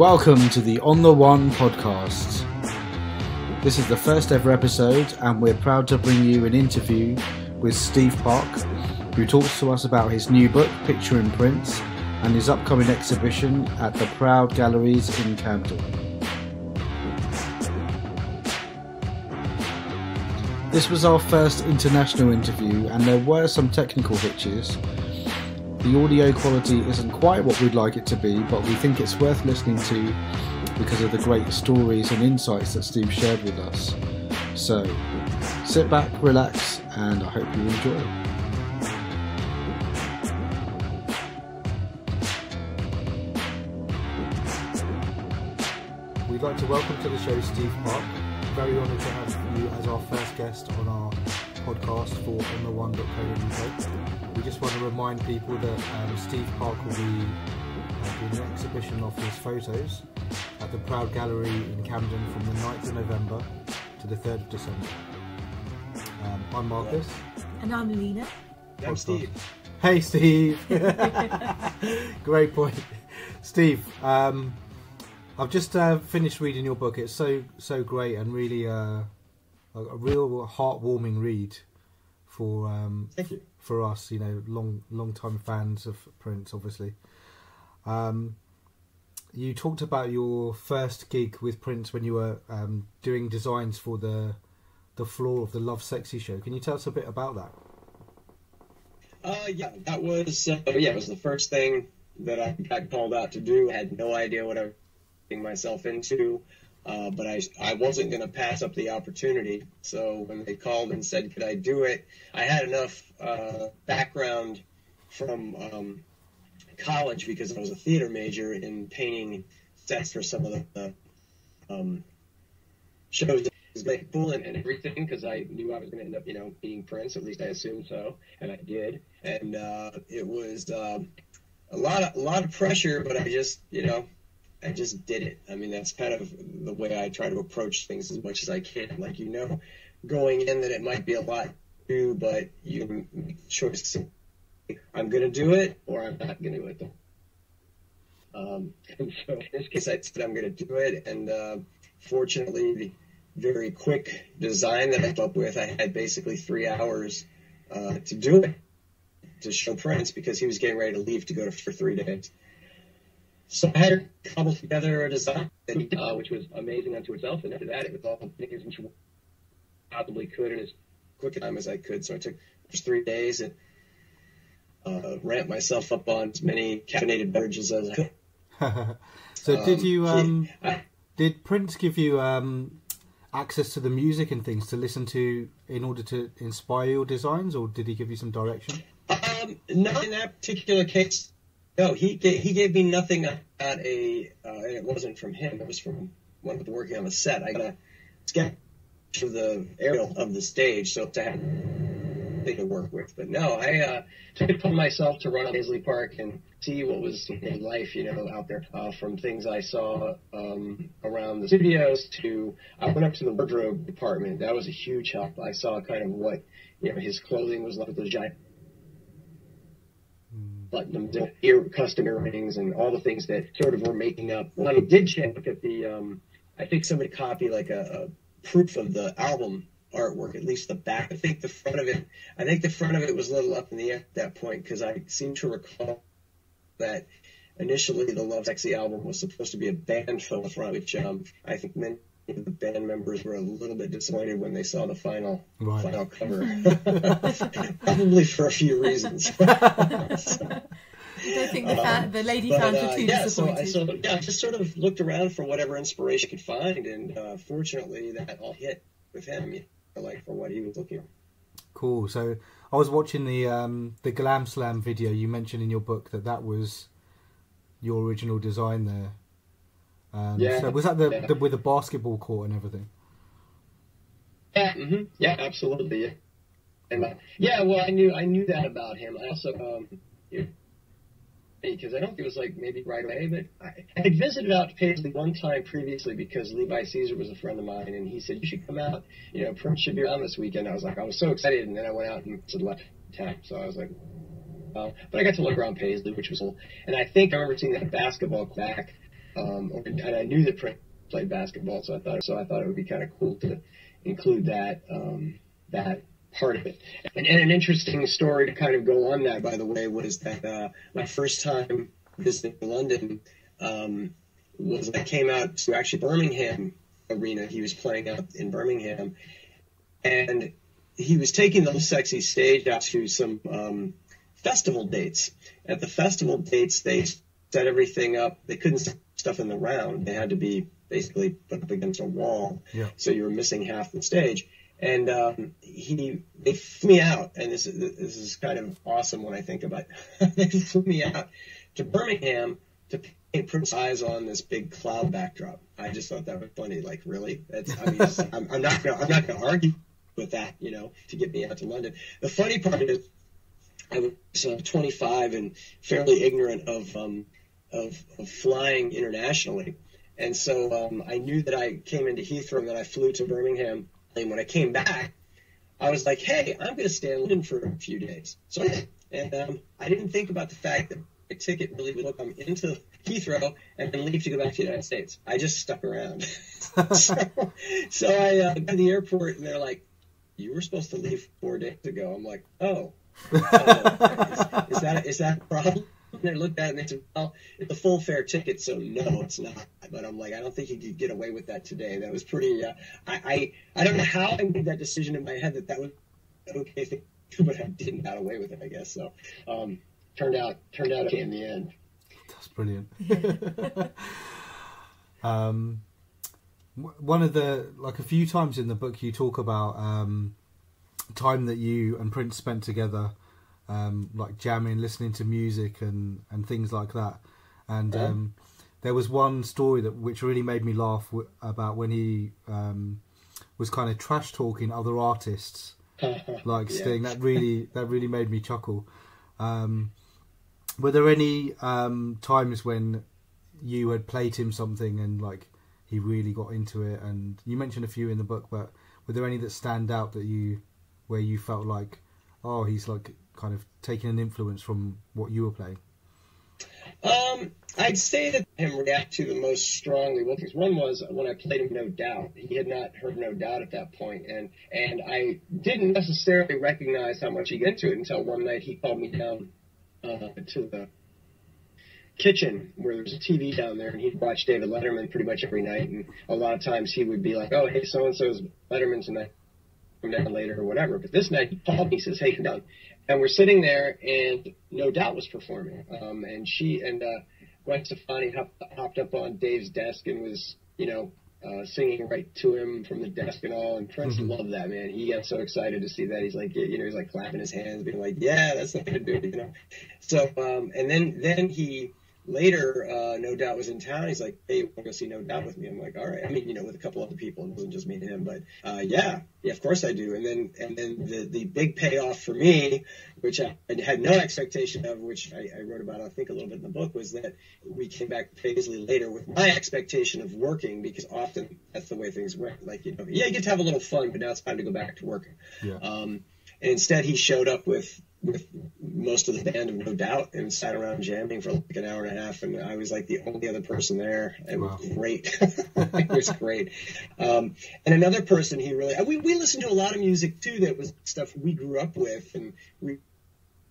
Welcome to the On the One podcast. This is the first ever episode, and we're proud to bring you an interview with Steve Parke, who talks to us about his new book, Picturing Prince, and his upcoming exhibition at the Proud Galleries in Camden. This was our first international interview, and there were some technical hitches. The audio quality isn't quite what we'd like it to be, but we think it's worth listening to because of the great stories and insights that Steve shared with us. So, sit back, relax, and I hope you enjoy. We'd like to welcome to the show Steve Parke. Very honoured to have you as our first guest on our podcast for ontheone.co.uk. We just want to remind people that um, Steve Parke will be uh, doing an exhibition of his photos at the Proud Gallery in Camden from the 9th of November to the 3rd of December. Um, I'm Marcus. And I'm Lena. I'm Steve. Hey, Steve. Great point, Steve. Um, I've just uh, finished reading your book. It's so so great and really uh, a, a real heartwarming read for um, Thank you. for us. You know, long long time fans of Prince, obviously. Um, you talked about your first gig with Prince when you were um, doing designs for the the floor of the Lovesexy show. Can you tell us a bit about that? Uh, yeah, that was uh, yeah, it was the first thing that I got called out to do. I had no idea what I was getting myself into, uh, but I I wasn't going to pass up the opportunity. So when they called and said, could I do it, I had enough uh, background from um, college because I was a theater major in painting sets for some of the, um, shows cool and, and everything because I knew I was going to end up, you know, being Prince. At least I assumed so, and I did. And uh, it was um, a lot of a lot of pressure, but I just, you know, I just did it. I mean, that's kind of the way I try to approach things as much as I can. Like you know, going in that it might be a lot to do, but you make the choice. I'm going to do it, or I'm not going to do it. Um, and so in this case, I said I'm going to do it, and uh, fortunately, the very quick design that I came up with, I had basically three hours uh, to do it to show Prince because he was getting ready to leave to go to, for three days. So I had to cobble together a design, uh, which was amazing unto itself. And after that, it was all things which probably could in as quick a time as I could. So I took just three days and uh, ramped myself up on as many caffeinated beverages as I could. so did Um, you um, I- did Prince give you um, access to the music and things to listen to in order to inspire your designs, or did he give you some direction? Um, not in that particular case. No, he gave, he gave me nothing about a, uh, and it wasn't from him. It was from one of the working on the set. I got a sketch of the aerial of the stage, so to have thing to work with. But no, I uh, took it upon myself to run on Paisley Park and see what was in life, you know, out there. Uh, from things I saw um, around the studios to I went up to the wardrobe department. That was a huge help. I saw kind of what you know his clothing was like, those giant them ear custom earrings and all the things that sort of were making up. When I did check at the, um, I think somebody copied like a, a proof of the album artwork, at least the back. I think the front of it, I think the front of it was a little up in the air at that point because I seem to recall that initially the Lovesexy album was supposed to be a band photo front, which um, I think many the band members were a little bit disappointed when they saw the final Right. final cover. Probably for a few reasons. I don't think the, fa- the lady But, fans uh, were too yeah, so I disappointed. so yeah, I just sort of looked around for whatever inspiration I could find, and uh, fortunately, that all hit with him. You know, like for what he was looking. for. Cool. So I was watching the um, the Glam Slam video you mentioned in your book that that was your original design there. Um, Yeah, So was that the, yeah. the with the basketball court and everything? Yeah, hmm yeah, absolutely. Yeah. And uh, yeah, well, I knew I knew that about him. I also, um, because I don't think it was like maybe right away, but I, I had visited out to Paisley one time previously because Levi Seacer was a friend of mine, and he said you should come out. You know, Prince should be on this weekend. I was like, I was so excited, and then I went out and said left town, so I was like. Uh, but I got to look around Paisley, which was cool. And I think I remember seeing that basketball back um, and I knew that Prince played basketball, so I thought so I thought it would be kind of cool to include that um, that part of it. And, and, an interesting story to kind of go on that, by the way, was that uh, my first time visiting London um, was I came out to actually Birmingham arena. He was playing out in Birmingham, and he was taking the sexy stage out to some um, festival dates. At the festival dates, they set everything up. They couldn't stuff in the round. They had to be basically put up against a wall. Yeah. So you were missing half the stage. And um, he they flew me out, and this is this is kind of awesome when I think about. It. they flew me out to Birmingham to paint Prince's eyes on this big cloud backdrop. I just thought that was funny. Like, really? That's, I mean, I'm, I'm not gonna I'm not gonna argue with that, you know, to get me out to London. The funny part is, I was uh, 25 and fairly ignorant of um, of, of flying internationally, and so um, I knew that I came into Heathrow and that I flew to Birmingham. And when I came back, I was like, "Hey, I'm going to stay in London for a few days." So, and um, I didn't think about the fact that my ticket really would come into Heathrow and then leave to go back to the United States. I just stuck around. so, so I uh, got to the airport and they're like, "You were supposed to leave four days ago." I'm like, "Oh, uh, is, is, that is that a problem?" And they looked at it and they said, "Well, it's a full fare ticket, so no, it's not." But I'm like, I don't think you could get away with that today. That was pretty. Uh, I, I I don't know how I made that decision in my head that that was okay thing, but I didn't get away with it. I guess so. Um, turned out turned out okay in the end. That's brilliant. um, one of the like a few times in the book you talk about um, time that you and Prince spent together, um, like jamming, listening to music and and things like that. And Yeah. um, there was one story that which really made me laugh w- about when he um, was kind of trash talking other artists like Yeah. Sting. That really that really made me chuckle. Um, were there any um, times when you had played him something and like he really got into it? And you mentioned a few in the book, but were there any that stand out that you where you felt like, oh, he's like kind of taking an influence from what you were playing? Um, I'd say that him react to the most strongly. Well, because one was when I played him No Doubt. He had not heard No Doubt at that point, and and I didn't necessarily recognize how much he got into it until one night he called me down uh, to the kitchen where there's a TV down there, and he'd watch David Letterman pretty much every night, and a lot of times he would be like, "Oh, hey, so and so's Letterman tonight." Down later or whatever. But this night he called me, he says, "Hey, come down." And we're sitting there, and No Doubt was performing, um, and she and uh, Gwen Stefani hopped, hopped up on Dave's desk and was, you know, uh, singing right to him from the desk and all. And Prince Mhm. loved that man. He got so excited to see that. He's like, you know, he's like clapping his hands, being like, "Yeah, that's what I do," you know. So, um, and then then he later, uh, No Doubt was in town. He's like, "Hey, you want to go see No Doubt with me?" I'm like, "All right." I mean, you know, with a couple other people. It wasn't just me and him, but uh, yeah, yeah, of course I do. And then and then the the big payoff for me, which I, I had no expectation of, which I, I wrote about, I think, a little bit in the book, was that we came back to Paisley later with my expectation of working because often that's the way things went. Like, you know, yeah, you get to have a little fun, but now it's time to go back to work. Yeah. Um, and instead, he showed up with with most of the band of No Doubt and sat around jamming for like an hour and a half, and I was like the only other person there. It was great. it was great. Um, and another person he really we we listened to a lot of music too that was stuff we grew up with, and we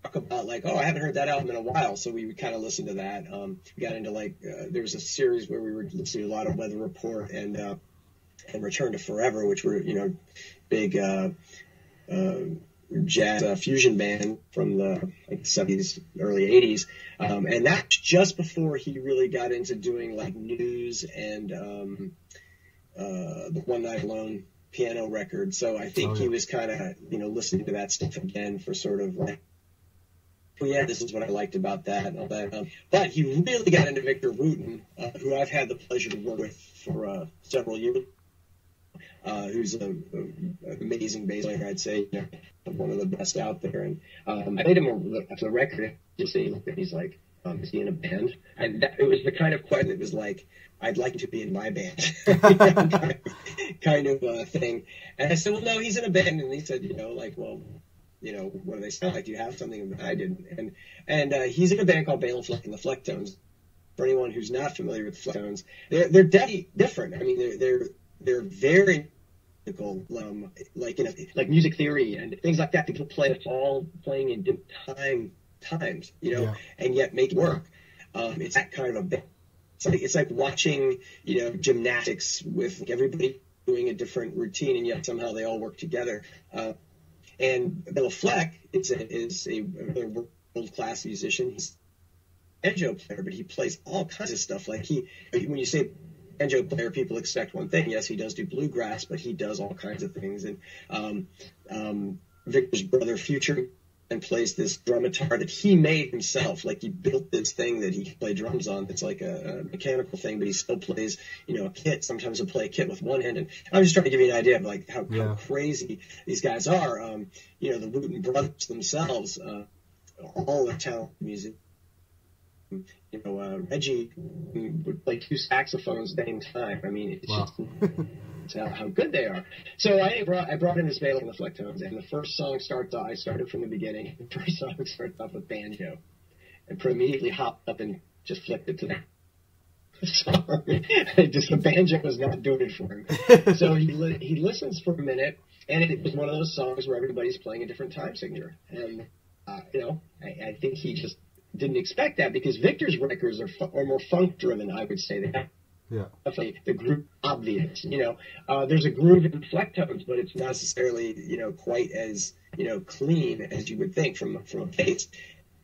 talk about like, oh, I haven't heard that album in a while, so we would kind of listen to that. Um, we got into like uh, there was a series where we were listening to a lot of Weather Report and uh, and Return to Forever, which were you know big. Uh, uh, jazz uh, fusion band from the like 70s, early 80s, um, and that's just before he really got into doing like news and um, uh, the One Night Alone piano record. So I think Oh, he was kind of you know listening to that stuff again for sort of like. Oh yeah, this is what I liked about that and all that. Um, but he really got into Victor Wooten, uh, who I've had the pleasure to work with for uh, several years uh, who's an amazing bass player, I'd say, one of the best out there. And um, I made him a, the record, just look, he's like, um, is he in a band? And that, it was the kind of question that was like, I'd like to be in my band, kind of, uh, thing. And I said, well, no, he's in a band. And he said, you know, like, well, you know, what do they sound like? Do you have something I didn't? And and uh, he's in a band called Béla Fleck and the Flecktones. for anyone who's not familiar with Flecktones, they're they're definitely different. I mean, they're they're they're very um, like you know, like music theory and things like that. People play it all playing in different time times, you know, Yeah. and yet make it work. Um, it's that kind of a. It's like, it's like watching, you know, gymnastics with like, everybody doing a different routine, and yet somehow they all work together. Uh, and Béla Fleck is a, is a world class musician. He's a banjo player, but he plays all kinds of stuff. Like he, when you say banjo player, people expect one thing. Yes, he does do bluegrass, but he does all kinds of things. And um, um, Victor's brother, Future, and plays this drum guitar that he made himself. Like he built this thing that he can play drums on. It's like a, a mechanical thing, but he still plays, you know, a kit. Sometimes he'll play a kit with one hand. And I'm just trying to give you an idea of like how, Yeah. how crazy these guys are. Um, you know, the Wooten brothers themselves, uh, all are talented music. You know, uh, Reggie would play two saxophones at the same time. I mean, it's Wow. just it's how, how good they are. So I brought I brought in this Bailey and the Flecktones, and the first song starts. I started from the beginning. The first song starts off with banjo, and immediately hopped up and just flipped it to that. Sorry, just the banjo was not doing it for him. So he li- he listens for a minute, and it was one of those songs where everybody's playing a different time signature, and uh, you know I, I think he just didn't expect that because Victor's records are, are more funk driven. I would say they Yeah. definitely the groove obvious. You know, uh, there's a groove in Flecktones, but it's not necessarily you know quite as you know clean as you would think from from a bass.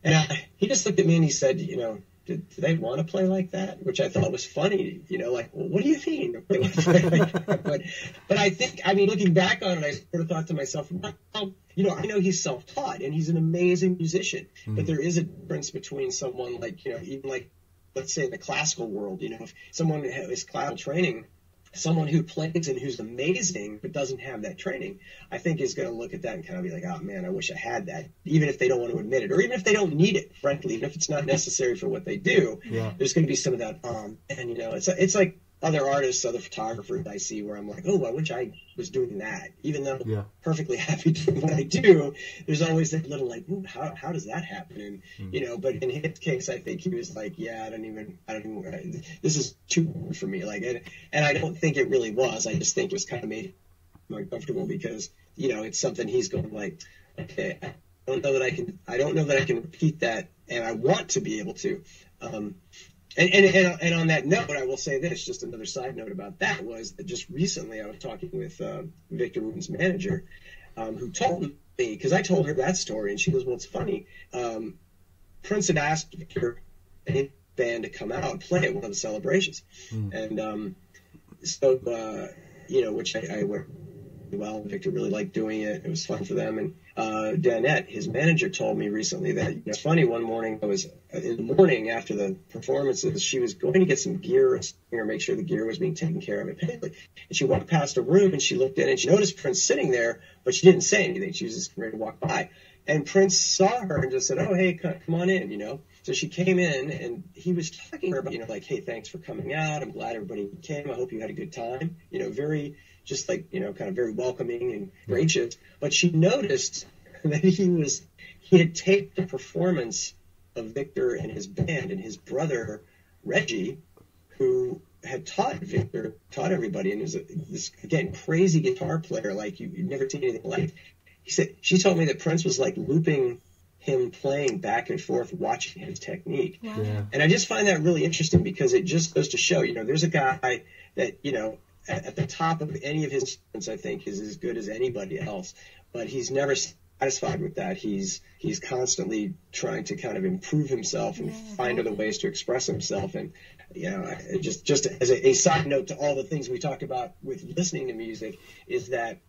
And uh, he just looked at me and he said, you know. Did, do they want to play like that? Which I thought was funny, you know, like, well, what do you mean? They want to play like that? but, but I think, I mean, looking back on it, I sort of thought to myself, well, you know, I know he's self-taught and he's an amazing musician, but hmm. there is a difference between someone like, you know, even like let's say in the classical world, you know, if someone has classical training, someone who plays and who's amazing but doesn't have that training, I think is going to look at that and kind of be like, oh man, I wish I had that. Even if they don't want to admit it, or even if they don't need it, frankly, even if it's not necessary for what they do, Yeah. there's going to be some of that. Um, and you know, it's it's like other artists, other photographers I see where I'm like, oh, I wish I was doing that, even though Yeah. perfectly happy doing what I do. There's always that little like, how how does that happen? And you know, but in his case, I think he was like, yeah, I don't even, I don't even, this is too hard for me. Like, and, and I don't think it really was. I just think it was kind of made him uncomfortable because you know it's something he's going like, okay, I don't know that I can, I don't know that I can repeat that, and I want to be able to. Um, and, and, and, and on that note, I will say this, just another side note about that was that just recently I was talking with uh, Victor Wooten's manager, um, who told me, because I told her that story, and she goes, well, it's funny. Um, Prince had asked Victor and his band to come out and play at one of the celebrations. And um, so, uh, you know, which I, I went well. Victor really liked doing it. It was fun for them. And uh, Danette, his manager, told me recently that you know, it's funny. One morning, I was in the morning after the performances, she was going to get some gear or make sure the gear was being taken care of apparently. And she walked past a room and she looked in and she noticed Prince sitting there, but she didn't say anything. She was just ready to walk by. And Prince saw her and just said, "Oh, hey, come come on in," you know. So she came in and he was talking to her about, you know, like, "Hey, thanks for coming out. I'm glad everybody came. I hope you had a good time." You know, very just like you know, kind of very welcoming and gracious. But she noticed that he was he had taped the performance of Victor and his band and his brother Reggie, who had taught Victor, taught everybody, and was a, this again crazy guitar player like you, you've never seen anything like. He said she told me that Prince was like looping him playing back and forth, watching his technique. Wow. Yeah. And I just find that really interesting because it just goes to show, you know, there's a guy that, you know, at, at the top of any of his instruments, I think, is as good as anybody else, but he's never satisfied with that. He's he's constantly trying to kind of improve himself and find other ways to express himself. And you know, just just as a, a side note to all the things we talk about with listening to music is that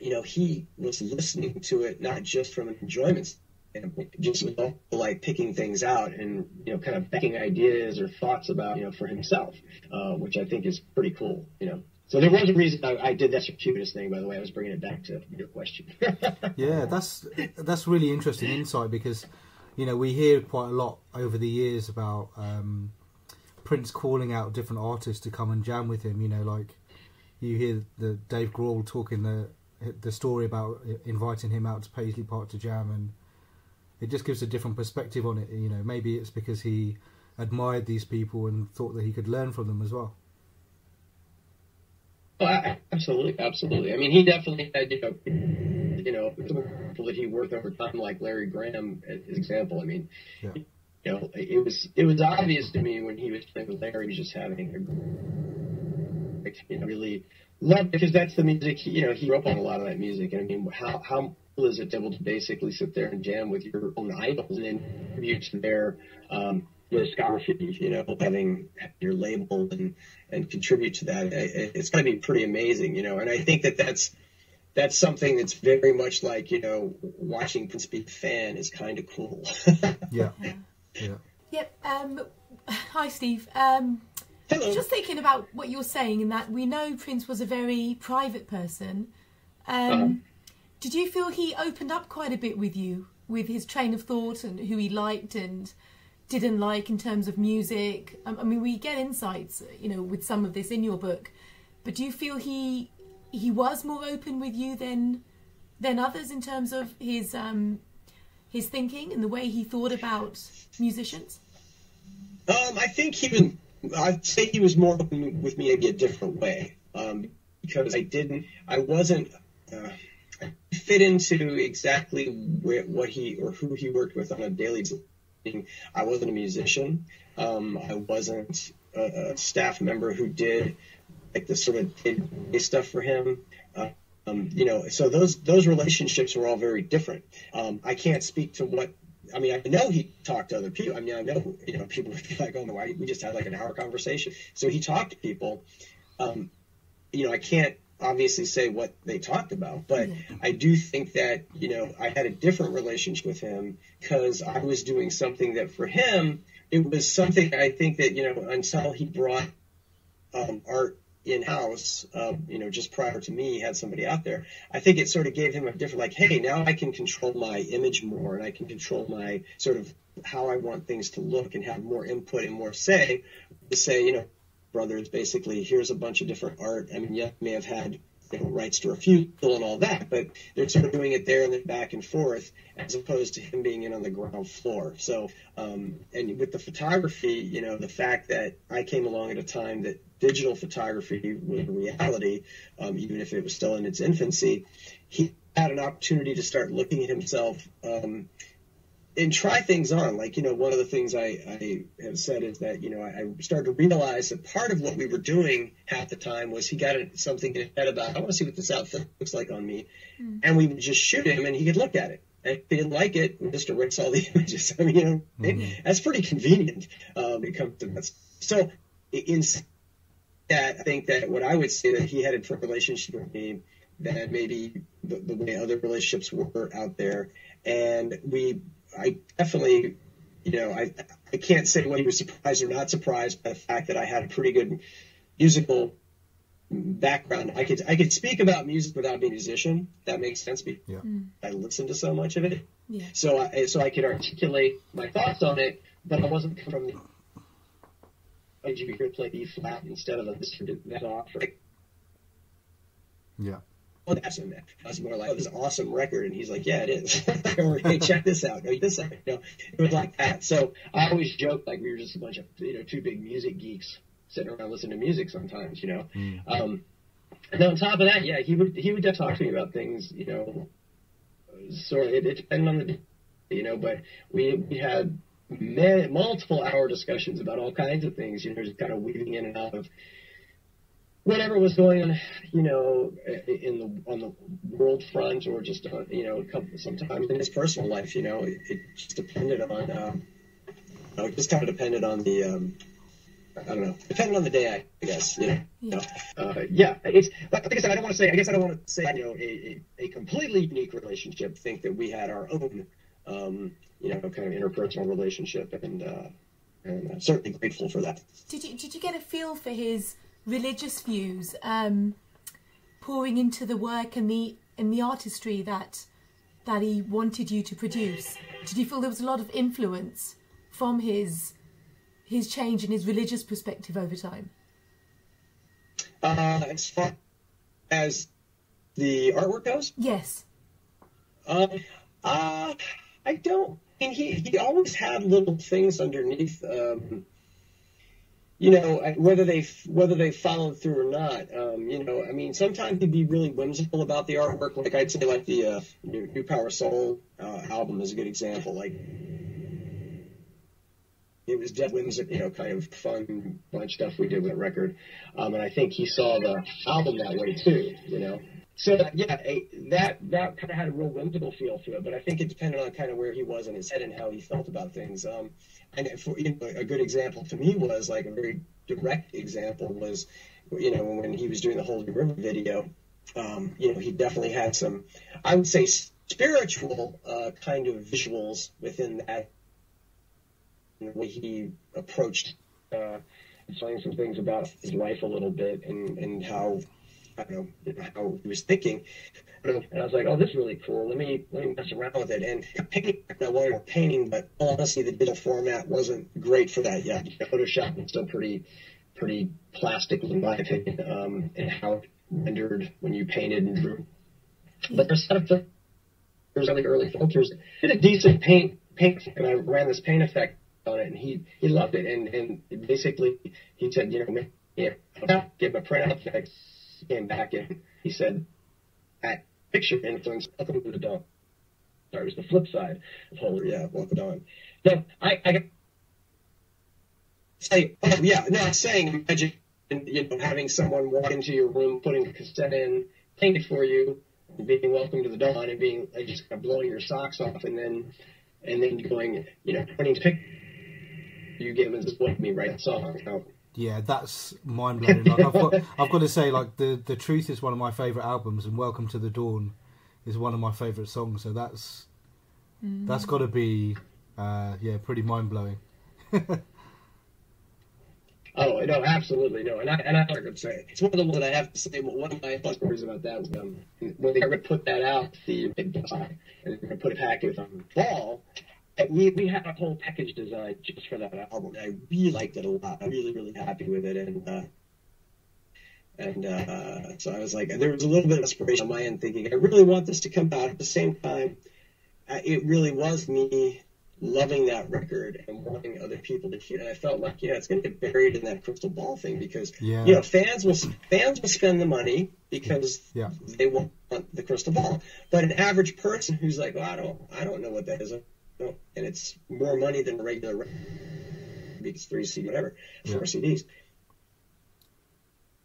you know he was listening to it not just from an enjoyment standpoint, just like picking things out and you know kind of picking ideas or thoughts about you know for himself, uh, which I think is pretty cool. You know. So there was a reason I, I did that circuitous thing, by the way. I was bringing it back to your question. Yeah, that's that's really interesting insight because you know we hear quite a lot over the years about um, Prince calling out different artists to come and jam with him. You know, like you hear the Dave Grohl talking the the story about inviting him out to Paisley Park to jam, and it just gives a different perspective on it. You know, maybe it's because he admired these people and thought that he could learn from them as well. Oh, absolutely, absolutely. I mean, he definitely had, you know, you know, people that he worked over time, like Larry Graham, as example. I mean, yeah. you know, it was it was obvious to me when he was playing with Larry, he was just having a, you know, really love because that's the music. He, you know, he grew up on a lot of that music, and I mean, how how is it to be able to basically sit there and jam with your own idols and contribute to their um, scholarship, you know, having your label and, and contribute to that. It's going to be pretty amazing, you know, and I think that that's, that's something that's very much like, you know, watching Prince be a fan is kind of cool. yeah. Yeah. Yep. Um, hi, Steve. Um, Hello. Just thinking about what you're saying, and that we know Prince was a very private person. Um, uh-huh. Did you feel he opened up quite a bit with you, with his train of thought and who he liked and didn't like in terms of music? Um, I mean, we get insights, you know, with some of this in your book, but do you feel he he was more open with you than than others in terms of his um, his thinking and the way he thought about musicians? Um, I think he was. I'd say he was more open with me maybe a different way um, because I didn't. I wasn't. Uh, fit into exactly what he or who he worked with on a daily basis I wasn't a musician. Um, I wasn't a, a, staff member who did like the sort of day stuff for him. Uh, um, you know, so those those relationships were all very different. Um, I can't speak to what. I mean, I know he talked to other people. I mean, I know you know people would be like, "Oh no, why we just had like an hour conversation." So he talked to people. Um, you know, I can't obviously say what they talked about, but yeah. I do think that, you know, I had a different relationship with him because I was doing something that for him, it was something I think that, you know, until he brought um, art in house, um, you know, just prior to me, he had somebody out there. I think it sort of gave him a different, like, hey, now I can control my image more and I can control my sort of how I want things to look and have more input and more say to say, you know, brothers, basically, here's a bunch of different art. I mean, yeah, may have had you know, rights to refusal and all that, but they're sort of doing it there and then back and forth, as opposed to him being in on the ground floor. So, um, and with the photography, you know, the fact that I came along at a time that digital photography was a reality, um, even if it was still in its infancy, he had an opportunity to start looking at himself um, and try things on. Like, you know, one of the things I, I have said is that, you know, I, I started to realize that part of what we were doing half the time was he got something in his head about, I want to see what this outfit looks like on me. Mm. And we would just shoot him and he could look at it. And if he didn't like it, we just erase all the images. I mean, you know, mm-hmm. it, that's pretty convenient um, it comes to that. So in that, I think that what I would say that he had a different relationship with me than maybe the, the way other relationships were out there. And we I definitely, you know, I I can't say whether you're surprised or not surprised by the fact that I had a pretty good musical background. I could I could speak about music without being a musician. That makes sense because yeah. Mm. I listened to so much of it. Yeah. So I so I could articulate my thoughts on it, but I wasn't from the. Did you hear play B flat instead of a this or that off? Yeah oh, that's him. I was more like, oh, this is an awesome record. And he's like, yeah, it is. or, hey, check this out. Go this out. Know, it was like that. So I always joke like we were just a bunch of, you know, two big music geeks sitting around listening to music sometimes, you know. Mm. Um, and on top of that, yeah, he would, he would talk to me about things, you know, sort of, it, it depended on the day, you know, but we, we had multiple hour discussions about all kinds of things, you know, just kind of weaving in and out of, whatever was going on, you know, in the on the world front or just on, you know, couple, sometimes in his personal life, you know, it, it just depended on, uh, you know, it just kind of depended on the, um, I don't know, depending on the day, I guess, you know. Yeah. Uh, yeah, it's like I said, I don't want to say, I guess I don't want to say, you know, a, a, a completely unique relationship. Think that we had our own, um, you know, kind of interpersonal relationship, and uh, and I'm certainly grateful for that. Did you did you get a feel for his? Religious views, um, pouring into the work and the and the artistry that that he wanted you to produce? Did you feel there was a lot of influence from his his change in his religious perspective over time? Uh, as far as the artwork goes, yes. Uh, uh, I don't. I mean, he he always had little things underneath. Um, you know, whether they whether they followed through or not, um, you know, I mean, sometimes he'd be really whimsical about the artwork. Like I'd say, like the uh, New, New Power Soul uh, album is a good example. Like it was just whimsical, you know, kind of fun bunch stuff we did with the record, um, and I think he saw the album that way too. You know, so yeah, a, that that kind of had a real whimsical feel to it. But I think it depended on kind of where he was in his head and how he felt about things. Um, and for, you know, a good example to me was like a very direct example was, you know, when he was doing the Holy River video, um, you know, he definitely had some, I would say, spiritual uh, kind of visuals within that, the way he approached uh, saying some things about his life a little bit and, and how I don't know how he was thinking. And I was like, oh, this is really cool. Let me let me mess around with it. And I wanted more painting, but honestly, the digital format wasn't great for that yet. Photoshop is still pretty pretty plastic in my opinion, um, and how it rendered when you painted and drew. But there's a set up there's really early filters. Did a decent paint paint, and I ran this paint effect on it, and he he loved it. And and basically he said, you know, yeah, give him a printout. He came back and he said, at picture influence, welcome to the dawn. Sorry, it was the flip side of Holy, yeah, welcome dawn. No, I, I say, oh yeah, no, I'm saying imagine, you know, having someone walk into your room, putting a cassette in, playing it for you, being welcome to the dawn, and being like, just kind of blowing your socks off, and then, and then going, you know, pointing to pick you give and just let me write a song. How, yeah, that's mind blowing. Like I've got, I've got to say, like the the truth is one of my favorite albums, and Welcome to the Dawn is one of my favorite songs. So that's mm. that's got to be, uh, yeah, pretty mind blowing. oh no, absolutely no, and I and I could say it's one of the ones that I have to say. One of my fun stories about that was um, when they were going to put that out, the and they're going to put it back in the fall we we had a whole package design just for that album. I really liked it a lot. I'm really really happy with it, and uh, and uh, so I was like, there was a little bit of inspiration on my end, thinking I really want this to come out. At the same time, it really was me loving that record and wanting other people to hear it. And I felt like, yeah, it's going to get buried in that crystal ball thing because yeah. you know fans will fans will spend the money because yeah. they want the crystal ball, but an average person who's like, well, I don't I don't know what that is and it's more money than a regular because three CD whatever four yeah. CDs.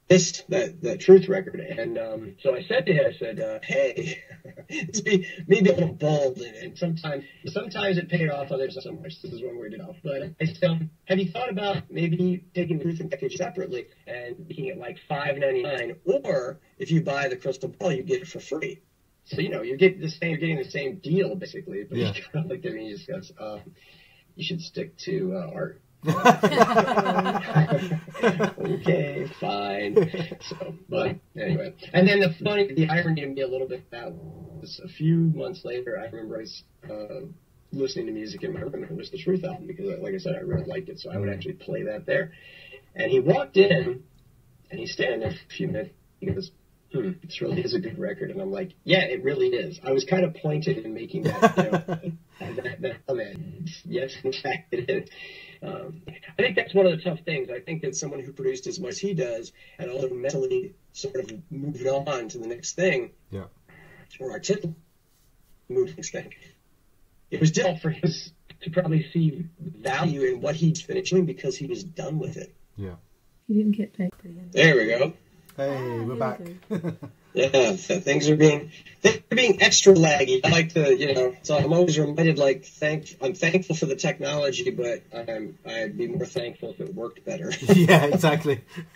This that that truth record, and um, so I said to him, I said, uh, "Hey, it's me, maybe a little bold, and, and sometimes sometimes it paid off, others not so much. This is one word it off, but I said, um, have you thought about maybe taking the truth and package separately and making it like five ninety nine, or if you buy the crystal ball, you get it for free." So you know you're getting the same, getting the same deal basically, but yeah. you kind of looked at me and you just goes, um, "You should stick to uh, art." okay, fine. So, but anyway, and then the funny, the irony to me a little bit that was a few months later. I remember I was uh, listening to music in my room, and it was the Truth album because, like I said, I really liked it, so I would actually play that there. And he walked in, and he's standing there for a few minutes. He goes, hmm, this really is a good record. And I'm like, yeah, it really is. I was kind of pointed in making that, you know, that, that comment. Yes, in fact, it is. Um, I think that's one of the tough things. I think that someone who produced as much as he does and also mentally sort of moved on to the next thing, yeah, or artistically moved to the next thing, it was difficult for him to probably see value in what he's finishing because he was done with it. Yeah. He didn't get paid. There we go. Hey, ah, we're back. yeah, things are being things are being extra laggy. I like to, you know, so I'm always reminded, like, thank I'm thankful for the technology, but I'm I'd be more thankful if it worked better. yeah, exactly.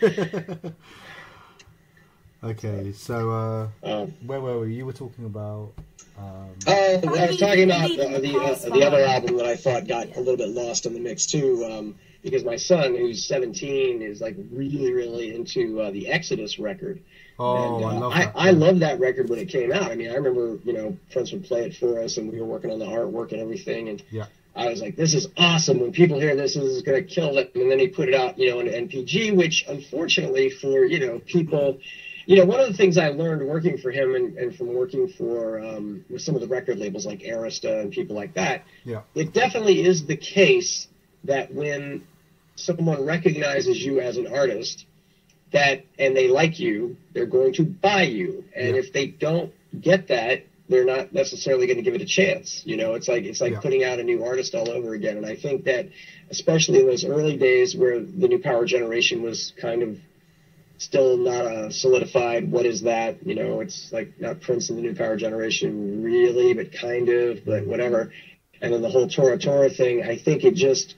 okay, so uh, um, where were we? You were talking about. Um... Oh, I was talking about the the, uh, the other album that I thought got a little bit lost in the mix too. Um, because my son, who's 17, is like really, really into uh, the Exodus record. Oh, and, uh, I love that. I, I love that record when it came out. I mean, I remember, you know, friends would play it for us, and we were working on the artwork and everything. And yeah. I was like, this is awesome. When people hear this, this is going to kill it. And then he put it out, you know, in NPG, which unfortunately for, you know, people, you know, one of the things I learned working for him and, and from working for um, with some of the record labels like Arista and people like that, yeah. it definitely is the case that when someone recognizes you as an artist that and they like you, they're going to buy you. And Yeah. if they don't get that, they're not necessarily going to give it a chance. You know, it's like it's like Yeah. putting out a new artist all over again. And I think that especially in those early days where the new power generation was kind of still not uh, solidified. What is that? You know, it's like not Prince and the new power generation really, but kind of, but whatever. And then the whole Tora Tora thing, I think it just,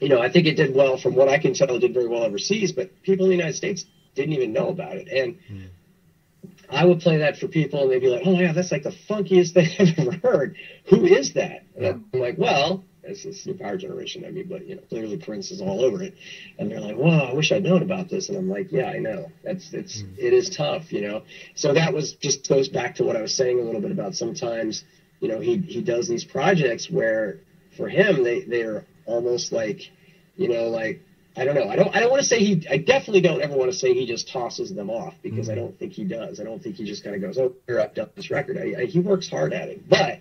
you know, I think it did well from what I can tell. It did very well overseas, but people in the United States didn't even know about it. And I would play that for people, and they'd be like, "Oh yeah, that's like the funkiest thing I've ever heard. Who is that?" And I'm like, "Well, it's this new power generation. I mean, but you know, clearly Prince is all over it." And they're like, "Wow, I wish I'd known about this." And I'm like, "Yeah, I know. That's it's hmm. it is tough, you know." So that was just goes back to what I was saying a little bit about sometimes, you know, he he does these projects where for him they they're almost like, you know, like I don't know. I don't. I don't want to say he. I definitely don't ever want to say he just tosses them off because hmm. I don't think he does. I don't think he just kind of goes, "Oh, I've done this record." I, I, he works hard at it, but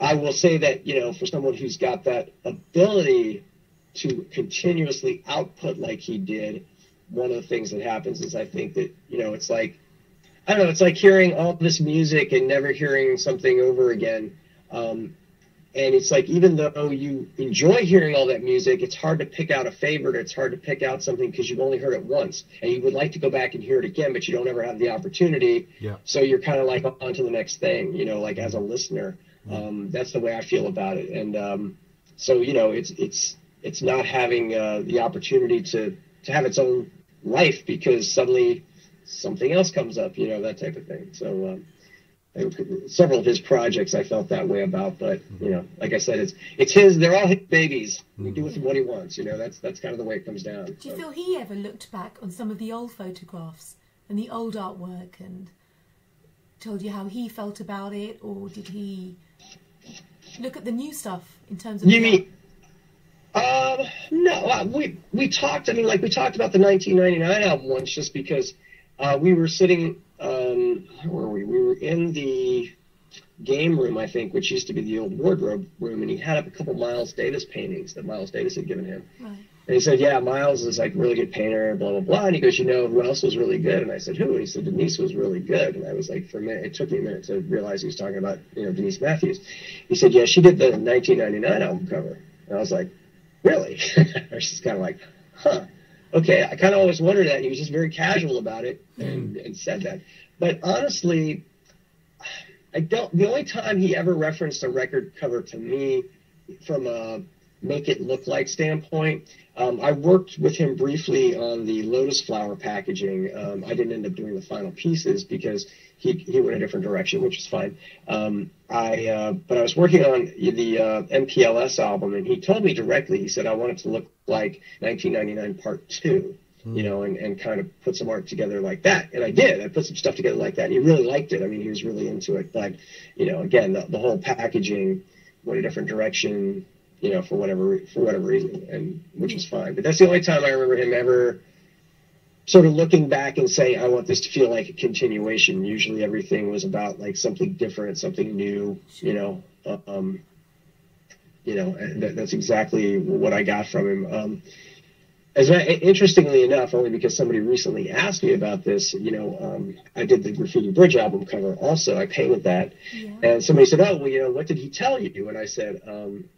I will say that you know, for someone who's got that ability to continuously output like he did, one of the things that happens is I think that you know, it's like I don't know. It's like hearing all this music and never hearing something over again. Um, and it's like even though you enjoy hearing all that music, it's hard to pick out a favorite. It's hard to pick out something because you've only heard it once, and you would like to go back and hear it again, but you don't ever have the opportunity. Yeah. So you're kind of like on to the next thing, you know, like as a listener. Um, that's the way I feel about it. And um, so you know, it's it's it's not having uh, the opportunity to to have its own life because suddenly something else comes up, you know, that type of thing. So. Um, several of his projects I felt that way about, but you know, like I said, it's it's his. They're all his babies. He do with them what he wants. You know, that's that's kind of the way it comes down. Do you So- feel he ever looked back on some of the old photographs and the old artwork and told you how he felt about it, or did he look at the new stuff in terms of? You mean? Um, no, uh, we we talked. I mean, like we talked about the 1999 album once, just because uh, we were sitting. Um, where were we? We were in the game room, I think, which used to be the old wardrobe room, and he had up a couple Miles Davis paintings that Miles Davis had given him. Right. And he said, "Yeah, Miles is like a really good painter, blah blah blah." And he goes, "You know who else was really good?" And I said, "Who?" And he said, "Denise was really good." And I was like, for a minute, it took me a minute to realize he was talking about you know Denise Matthews. He said, "Yeah, she did the 1999 album cover." And I was like, "Really?" Was just kind of like, "Huh." Okay, I kind of always wondered that. And he was just very casual about it and, mm. and said that. But honestly, I don't. The only time he ever referenced a record cover to me, from a make it look like standpoint, um, I worked with him briefly on the Lotus Flower packaging. Um, I didn't end up doing the final pieces because he he went a different direction, which is fine. Um, I uh, but I was working on the uh, MPLS album, and he told me directly. He said I want it to look like 1999 Part Two you know, and, and kind of put some art together like that. And I did. I put some stuff together like that. And he really liked it. I mean, he was really into it. But, you know, again, the, the whole packaging went a different direction, you know, for whatever for whatever reason, and which was fine. But that's the only time I remember him ever sort of looking back and saying, I want this to feel like a continuation. Usually everything was about like something different, something new, you know. Um, you know, and that, that's exactly what I got from him. Um, as I, interestingly enough, only because somebody recently asked me about this, you know, um, I did the Graffiti Bridge album cover also. I painted that, Yeah. and somebody said, "Oh, well, you know, what did he tell you?" And I said, um,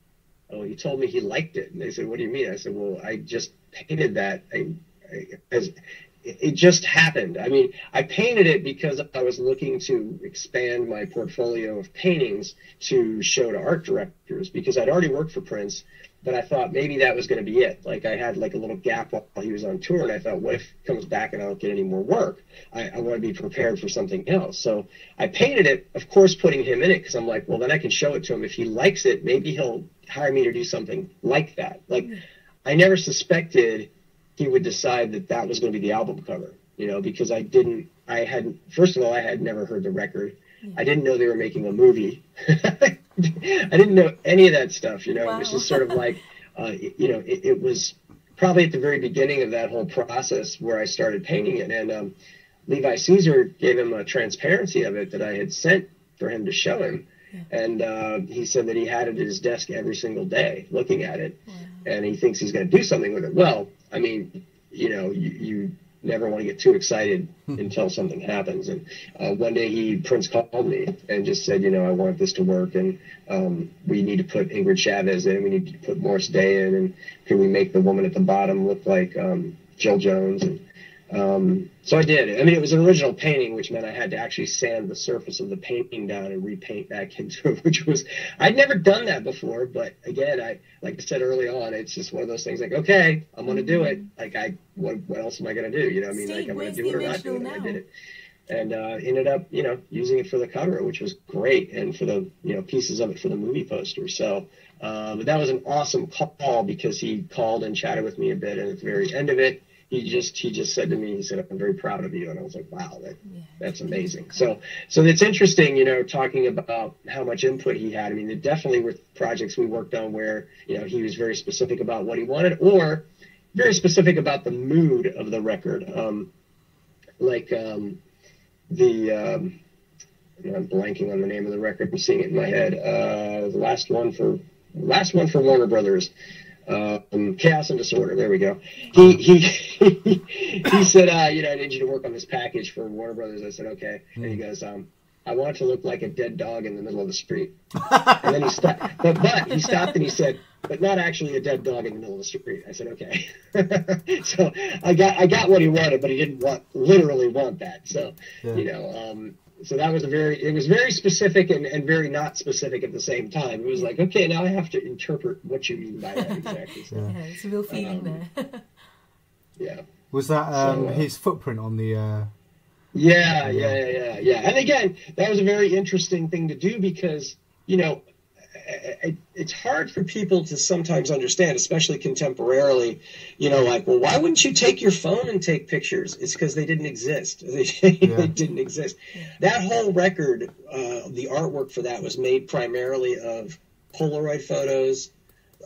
"Oh, he told me he liked it." And they said, "What do you mean?" I said, "Well, I just painted that. I, I, as it it just happened. I mean, I painted it because I was looking to expand my portfolio of paintings to show to art directors because I'd already worked for Prince, but I thought maybe that was going to be it. Like I had like a little gap while he was on tour, and I thought, what if he comes back and I don't get any more work? I, I want to be prepared for something else. So I painted it, of course, putting him in it because I'm like, well, then I can show it to him. If he likes it, maybe he'll hire me to do something like that. Like I never suspected he would decide that that was going to be the album cover, you know, because I didn't, I hadn't, first of all, I had never heard the record. I didn't know they were making a movie. I didn't know any of that stuff, you know, it was just sort of like, uh, you know, it, it was probably at the very beginning of that whole process where I started painting it. And um, Levi Seacer gave him a transparency of it that I had sent for him to show him. And uh, he said that he had it at his desk every single day, looking at it, and he thinks he's going to do something with it. Well, I mean, you know, you, you never want to get too excited until something happens. And uh, one day he Prince called me and just said, you know, I want this to work, and um, we need to put Ingrid Chavez in, we need to put Morris Day in, and can we make the woman at the bottom look like um, Jill Jones? And um, so I did. I mean, it was an original painting, which meant I had to actually sand the surface of the painting down and repaint back into it, which was I'd never done that before. But again, I like I said early on, it's just one of those things like, okay, I'm going to do it. Like I, what, what else am I going to do? You know, I mean, Steve, like I'm gonna do it or not do it. And I did it, and uh, ended up, you know, using it for the cover, which was great, and for the you know pieces of it for the movie poster. So. Uh, but that was an awesome call because he called and chatted with me a bit, and at the very end of it, he just he just said to me, he said, "I'm very proud of you," and I was like, "Wow, that that's amazing." So so it's interesting, you know, talking about how much input he had. I mean, there definitely were projects we worked on where you know he was very specific about what he wanted, or very specific about the mood of the record. Um, like um, the um, I'm blanking on the name of the record. I'm seeing it in my head. Uh, the last one for last one for Warner Brothers. Um, Chaos and Disorder. There we go. He he he said, uh, you know, I need you to work on this package for Warner Brothers. I said, okay. And he goes, um, I want it to look like a dead dog in the middle of the street. and then he stopped, but, but he stopped and he said, but not actually a dead dog in the middle of the street. I said, okay. so I got I got what he wanted, but he didn't want literally want that. So Yeah. you know, um, so that was a very it was very specific and, and very not specific at the same time. It was like, okay, now I have to interpret what you mean by that exactly. So, Yeah, it's a real feeling Um, there. yeah. Was that um, So, uh, his footprint on the? Uh, Yeah, yeah, yeah, yeah, yeah. And again, that was a very interesting thing to do because, you know, It's hard for people to sometimes understand, especially contemporarily, you know, like, well, why wouldn't you take your phone and take pictures? It's because they didn't exist. They, they didn't exist. That whole record, uh, the artwork for that was made primarily of Polaroid photos,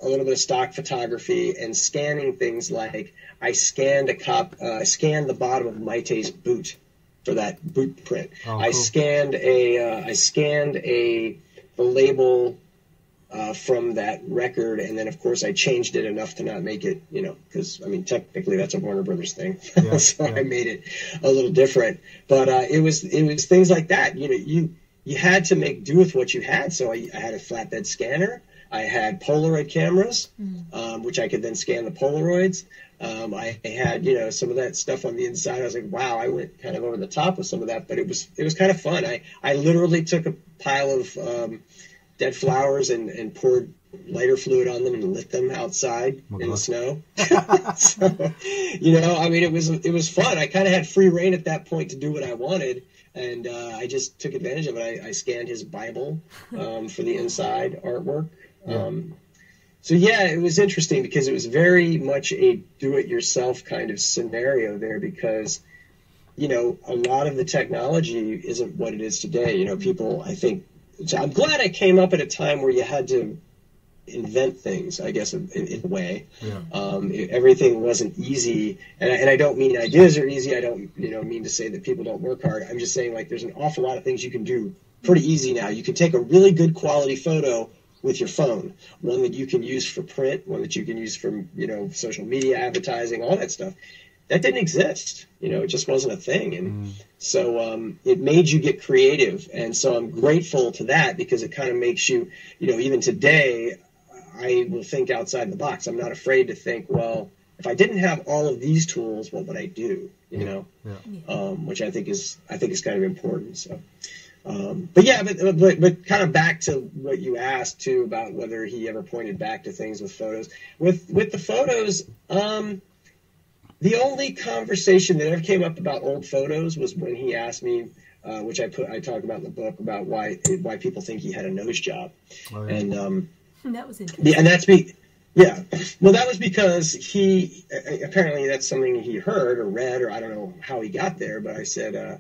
a little bit of stock photography, and scanning things like I scanned a cop, uh, I scanned the bottom of Mayte's boot for that boot print. Oh, I scanned a, uh, I scanned a the label uh, from that record, and then of course I changed it enough to not make it, you know, because I mean technically that's a Warner Brothers thing, Yeah, so yeah. I made it a little different. But uh, it was it was things like that. You know, you you had to make do with what you had. So I, I had a flatbed scanner. I had Polaroid cameras, um, which I could then scan the Polaroids. Um, I had, you know, some of that stuff on the inside. I was like, wow, I went kind of over the top with some of that, but it was it was kind of fun. I, I literally took a pile of um, dead flowers and, and poured lighter fluid on them and lit them outside Oh, in God. the snow. so, you know, I mean, it was it was fun. I kind of had free reign at that point to do what I wanted, and uh, I just took advantage of it. I, I scanned his Bible um, for the inside artwork. Um, so yeah, it was interesting because it was very much a do-it-yourself kind of scenario there because you know a lot of the technology isn't what it is today. You know, people I think so I'm glad I came up at a time where you had to invent things. I guess in, in a way, Yeah. um, it- everything wasn't easy, and I, and I don't mean ideas are easy. I don't you know mean to say that people don't work hard. I'm just saying like there's an awful lot of things you can do pretty easy now. You can take a really good quality photo with your phone, one that you can use for print, one that you can use for you know social media advertising, all that stuff. That didn't exist. You know, it just wasn't a thing, and so um, it made you get creative. And so I'm grateful to that because it kind of makes you, you know, even today, I will think outside the box. I'm not afraid to think, well, if I didn't have all of these tools, what would I do? You know, Yeah. um, which I think is I think is kind of important. So, um, but yeah, but, but but kind of back to what you asked too about whether he ever pointed back to things with photos. With with the photos, um, the only conversation that ever came up about old photos was when he asked me. Uh, which I put, I talk about in the book about why why people think he had a nose job, Oh, yeah. and um, that was interesting. yeah, and that's be, yeah. Well, that was because he uh, apparently that's something he heard or read or I don't know how he got there. But I said, uh,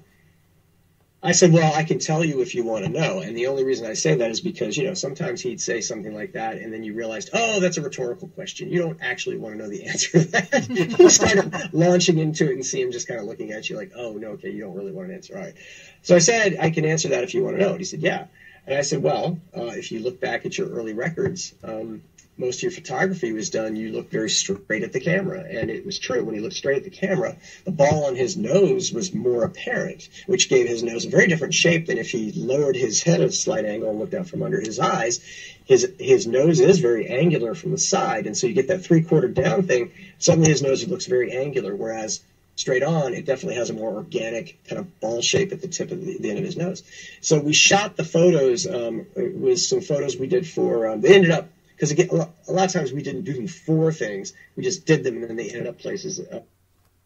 I said, well, I can tell you if you want to know. And the only reason I say that is because you know sometimes he'd say something like that, and then you realized, oh, that's a rhetorical question. You don't actually want to know the answer to that. you started launching into it and see him just kind of looking at you like, oh no, okay, you don't really want an answer. All right. So I said, I can answer that if you want to know. And he said, yeah. And I said, well, uh, if you look back at your early records, um, most of your photography was done, you looked very straight at the camera. And it was true. When he looked straight at the camera, the ball on his nose was more apparent, which gave his nose a very different shape than if he lowered his head at a slight angle and looked out from under his eyes. His, his nose is very angular from the side. And so you get that three quarter down thing. Suddenly his nose looks very angular, whereas straight on, it definitely has a more organic kind of ball shape at the tip of the, the end of his nose. So we shot the photos. Um, some photos we did for. Um, they ended up because again, a lot, a lot of times we didn't do them for things. We just did them, and then they ended up places. Uh,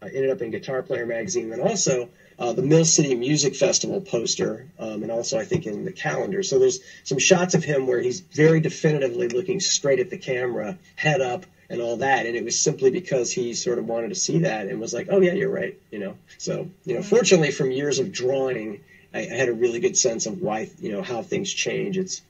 ended up in Guitar Player magazine, and also uh, the Mill City Music Festival poster, um, and also I think in the calendar. So there's some shots of him where he's very definitively looking straight at the camera, head up, and all that. And it was simply because he sort of wanted to see that and was like, "Oh yeah, you're right," you know. So you know, fortunately, from years of drawing, I, I had a really good sense of why you know how things change. It's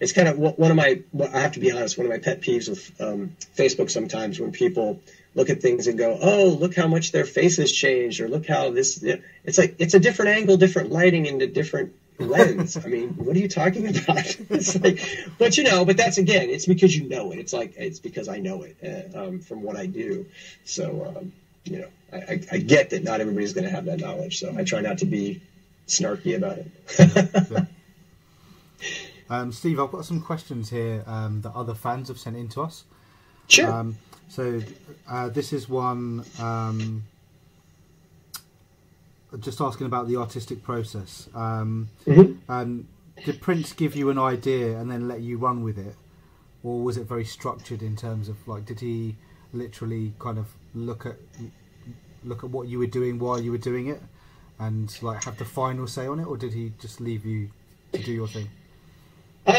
it's kind of one of my I have to be honest, one of my pet peeves with um, Facebook sometimes when people look at things and go, "Oh, look how much their face has changed," or "Look how this." It's like it's a different angle, different lighting, and a different lens. I mean, what are you talking about? it's like, but you know, but that's again, it's because you know it. It's like it's because I know it uh, um, from what I do. So um, you know, I, I, I, get that not everybody's going to have that knowledge. So I try not to be snarky about it. um, Steve, I've got some questions here um, that other fans have sent in to us. Sure. Um, so uh, this is one um, just asking about the artistic process. Um, mm-hmm. um, did Prince give you an idea and then let you run with it, or was it very structured in terms of like did he literally kind of look at look at what you were doing while you were doing it and like have the final say on it, or did he just leave you to do your thing? Um,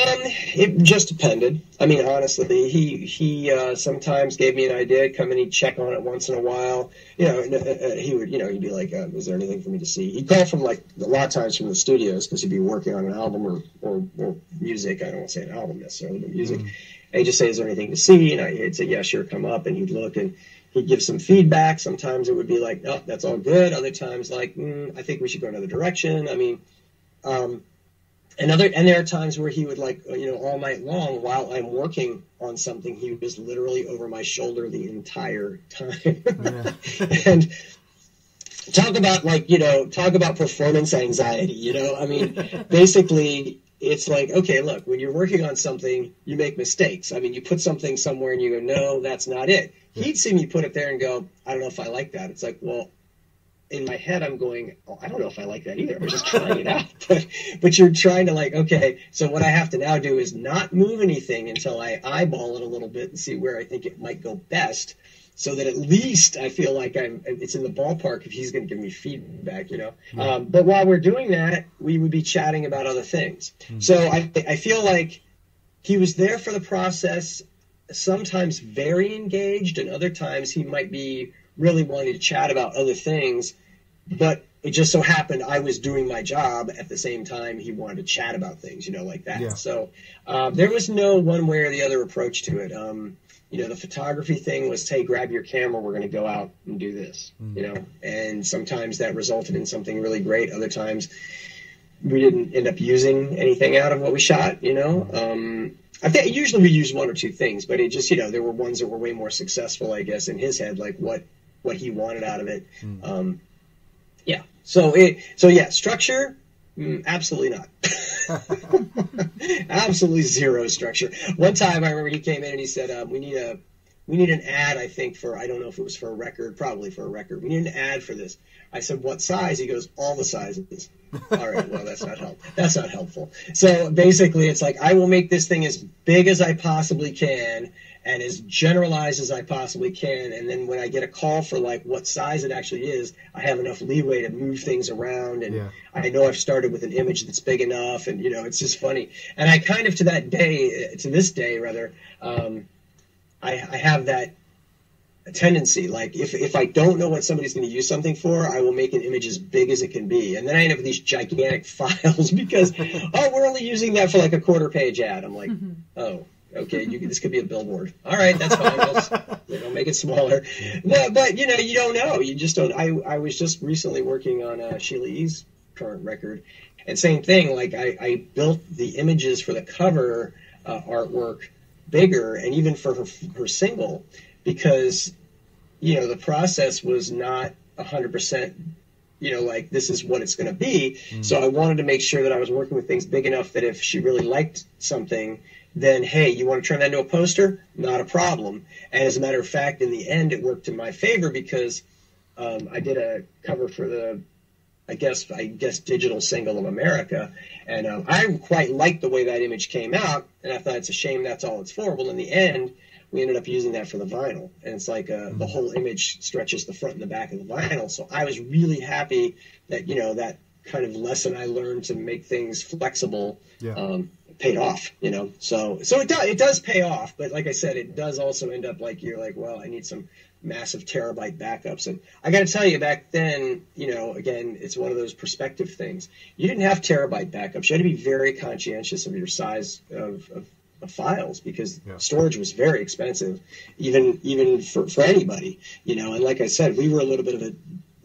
it just depended. I mean, honestly, he he uh, sometimes gave me an idea, come and he'd check on it once in a while. You know, uh, uh, he would, you know, he'd be like, uh, "Is there anything for me to see?" He'd call from like a lot of times from the studios because he'd be working on an album or, or, or music. I don't want to say an album necessarily, but music. Mm. And he'd just say, "Is there anything to see?" And I'd say, "Yeah, sure, come up." And he'd look and he'd give some feedback. Sometimes it would be like, "No, that's all good." Other times, like, mm, "I think we should go another direction." I mean. Um, and other and there are times where he would like you know all night long while I'm working on something he was literally over my shoulder the entire time. And talk about like you know talk about performance anxiety you know? I mean basically it's like okay look when you're working on something you make mistakes. I mean you put something somewhere and you go no that's not it. He'd see me put it there and go I don't know if I like that. It's like well in my head, I'm going, oh, I don't know if I like that either. I'm just trying it out. But, but you're trying to like, okay, so what I have to now do is not move anything until I eyeball it a little bit and see where I think it might go best so that at least I feel like I'm, it's in the ballpark if he's going to give me feedback, you know. Mm-hmm. Um, but while we're doing that, we would be chatting about other things. Mm-hmm. So I, I feel like he was there for the process, sometimes very engaged, and other times he might be really wanting to chat about other things, but it just so happened I was doing my job at the same time he wanted to chat about things, you know, like that. Yeah. So uh, there was no one way or the other approach to it. Um, you know, the photography thing was, hey, grab your camera, we're going to go out and do this, mm. you know, and sometimes that resulted in something really great. Other times we didn't end up using anything out of what we shot, you know. Um, I think usually we use one or two things, but it just, you know, there were ones that were way more successful, I guess, in his head, like what what he wanted out of it. Mm. Um, yeah. So it. So yeah, structure. Mm, absolutely not. absolutely zero structure. One time I remember he came in and he said, uh, "We need a." We need an ad, I think, for I don't know if it was for a record, probably for a record. We need an ad for this. I said, "What size?" He goes, "All the sizes." All right, well, that's not helpful. That's not helpful. So basically, it's like I will make this thing as big as I possibly can, and as generalized as I possibly can. And then when I get a call for like what size it actually is, I have enough leeway to move things around. And yeah. I know I've started with an image that's big enough. And, you know, it's just funny. And I kind of to that day, to this day rather, um, I, I have that tendency. Like if, if I don't know what somebody's going to use something for, I will make an image as big as it can be. And then I end up with these gigantic files because, oh, we're only using that for like a quarter page ad. I'm like, mm-hmm. oh, Okay, you, this could be a billboard. All right, that's fine. Let's, you know, make it smaller. No, but you know, you don't know. You just don't. I I was just recently working on uh, Sheila E.'s current record, And same thing, like I, I built the images for the cover uh, artwork bigger, and even for her her single, because you know the process was not hundred percent you know, like this is what it's going to be. Mm. So I wanted to make sure that I was working with things big enough that if she really liked something, then hey, you want to turn that into a poster? Not a problem. And as a matter of fact, in the end, it worked in my favor because um, I did a cover for the, I guess, I guess digital single of America, and um, I quite liked the way that image came out, and I thought it's a shame that's all it's for. Well, in the end, we ended up using that for the vinyl, and it's like uh, the mm-hmm. whole image stretches the front and the back of the vinyl. So I was really happy that you know that kind of lesson I learned to make things flexible yeah. um, paid off, you know. So so it does it does pay off, but like I said, it does also end up like you're like, well, I need some massive terabyte backups. And I got to tell you, back then, you know, again, it's one of those perspective things. You didn't have terabyte backups. You had to be very conscientious of your size of, of, of files because yeah. storage was very expensive, even even for, for anybody, you know. And like I said, we were a little bit of a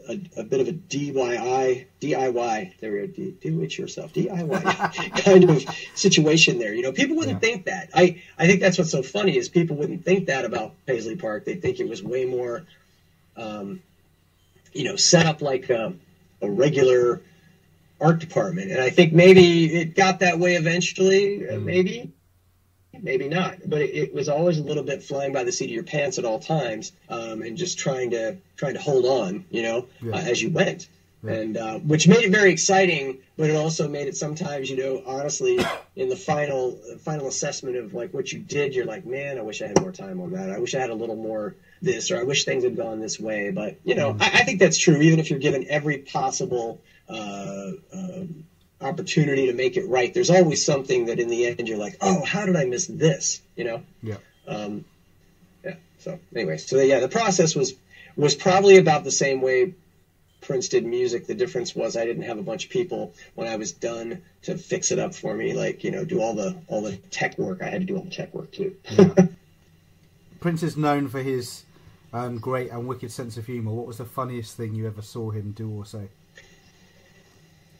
a, a, bit of a DIY, DIY, there we go, do it yourself, DIY kind of situation there. You know, people wouldn't yeah. think that. I, I think that's what's so funny is people wouldn't think that about Paisley Park. They think it was way more, um, you know, set up like a, a regular art department. And I think maybe it got that way eventually, mm. maybe maybe not. But it, it, was always a little bit flying by the seat of your pants at all times, um, and just trying to trying to hold on, you know, yeah. uh, as you went. Yeah. And uh, which made it very exciting, but it also made it sometimes, you know, honestly, in the final final assessment of like what you did, you're like, man, I wish I had more time on that. I wish I had a little more this, or I wish things had gone this way. But you know, mm. I, I think that's true, even if you're given every possible uh, um, opportunity to make it right, there's always something that in the end you're like, oh, how did I miss this? You know? Yeah. Um, yeah. So anyway, so yeah, the process was was probably about the same way Prince did music. The difference was I didn't have a bunch of people when I was done to fix it up for me, like you know, do all the all the tech work. I had to do all the tech work too. yeah. Prince is known for his um, great and wicked sense of humor. What was the funniest thing you ever saw him do or say?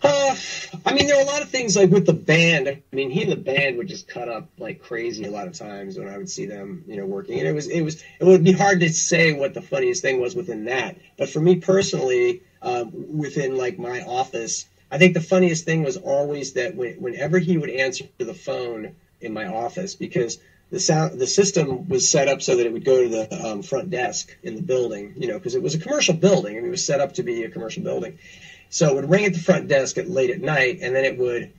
Uh, I mean, there are a lot of things like with the band. I mean, he and the band would just cut up like crazy a lot of times when I would see them, you know, working. And it was, it was, it would be hard to say what the funniest thing was within that. But for me personally, um, within like my office, I think the funniest thing was always that when, whenever he would answer the phone in my office, because the sound, the system was set up so that it would go to the um, front desk in the building, you know, because it was a commercial building. I mean, it was set up to be a commercial building. So it would ring at the front desk at late at night, and then it would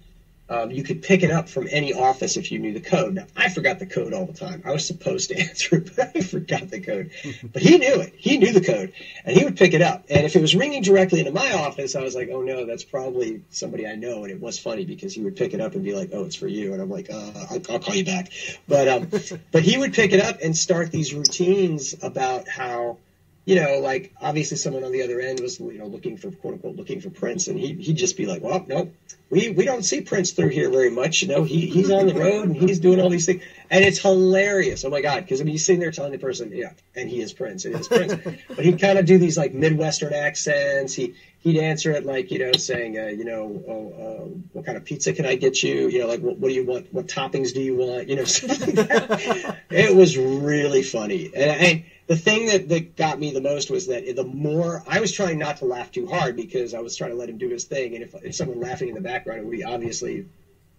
um, you could pick it up from any office if you knew the code. Now, I forgot the code all the time. I was supposed to answer it, but I forgot the code. But he knew it. He knew the code, and he would pick it up. And if it was ringing directly into my office, I was like, "Oh no, that's probably somebody I know." And it was funny because he would pick it up and be like, "Oh, it's for you," and I'm like, uh, I'll, "I'll call you back." But um, but he would pick it up and start these routines about how you know, like obviously someone on the other end was, you know, looking for quote unquote looking for Prince, and he he'd just be like, well, no, we we don't see Prince through here very much. You know, he he's on the road and he's doing all these things, and it's hilarious. Oh my god, because I mean, he's sitting there telling the person, yeah, and he is Prince, and it is Prince, but he'd kind of do these like midwestern accents. He he'd answer it like you know saying uh, you know oh, uh, what kind of pizza can I get you? You know like what, what do you want? What toppings do you want? You know it was really funny. And, and the thing that, that got me the most was that the more I was trying not to laugh too hard because I was trying to let him do his thing, and if, if someone laughing in the background, it would be obviously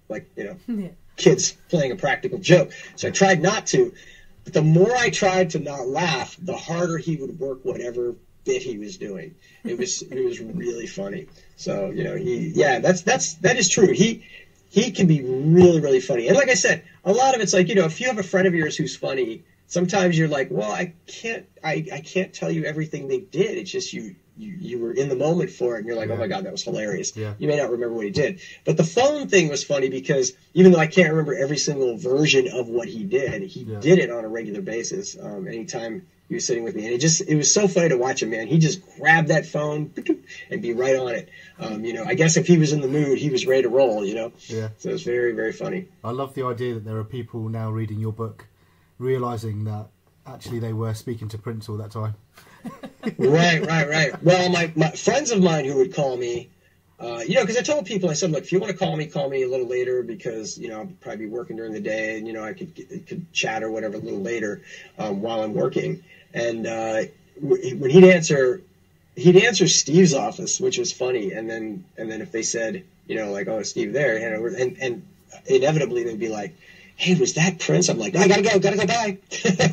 like you know yeah. kids playing a practical joke. So I tried not to, but the more I tried to not laugh, the harder he would work whatever bit he was doing. It was it was really funny. So you know he yeah that's that's that is true. He he can be really really funny, and like I said, a lot of it's like you know if you have a friend of yours who's funny sometimes you're like, well, I can't, I, I can't tell you everything they did. It's just you, you, you were in the moment for it, and you're like, yeah. oh my god, that was hilarious. Yeah. You may not remember what he did, but the phone thing was funny because even though I can't remember every single version of what he did, he yeah. did it on a regular basis. Um, anytime he was sitting with me, and it just, it was so funny to watch him, man. He just grabbed that phone and be right on it. Um, you know, I guess if he was in the mood, he was ready to roll. You know, yeah. So it's very, very funny. I love the idea that there are people now reading your book realizing that actually they were speaking to Prince all that time. right, right, right. Well, my, my friends of mine who would call me uh, you know, because I told people, I said, look, if you want to call me, call me a little later because you know I'll probably be working during the day, and you know I could could chat or whatever a little later um, while I'm working. And uh, when he'd answer, he'd answer Steve's office, which was funny. And then and then if they said, you know, like, oh, Steve there, and and inevitably they'd be like, hey, was that Prince? I'm like, I gotta go, gotta go, bye.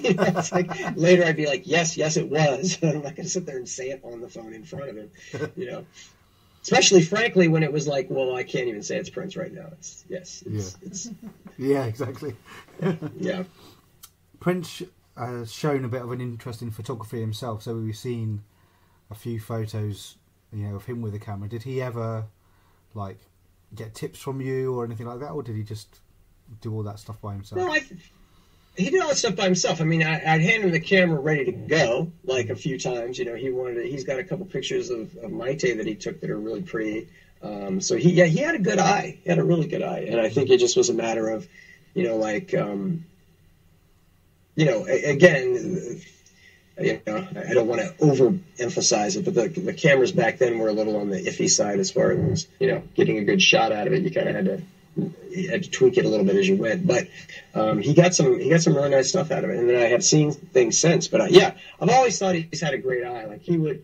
you know, it's like later I'd be like, yes, yes, it was. I'm not gonna sit there and say it on the phone in front of him, you know. Especially, frankly, when it was like, well, I can't even say it's Prince right now. It's yes, it's, yeah, it's, yeah, exactly. yeah. Prince uh, has shown a bit of an interest in photography himself, so we've seen a few photos, you know, of him with a camera. Did he ever like get tips from you or anything like that, or did he just do all that stuff by himself? No, I, he did all that stuff by himself. I mean, I, would hand him the camera ready to go, like a few times. You know, he wanted. To, he's got a couple pictures of, of Mayte that he took that are really pretty. Um, so he, yeah, he had a good eye. He had a really good eye, and I think it just was a matter of, you know, like, um, you know, again, you know, I don't want to overemphasize it, but the, the cameras back then were a little on the iffy side as far as you know getting a good shot out of it. You kind of had to had to tweak it a little bit as you went. But um, he got some he got some really nice stuff out of it, and then I have seen things since. But uh, yeah, I've always thought he's had a great eye. Like he would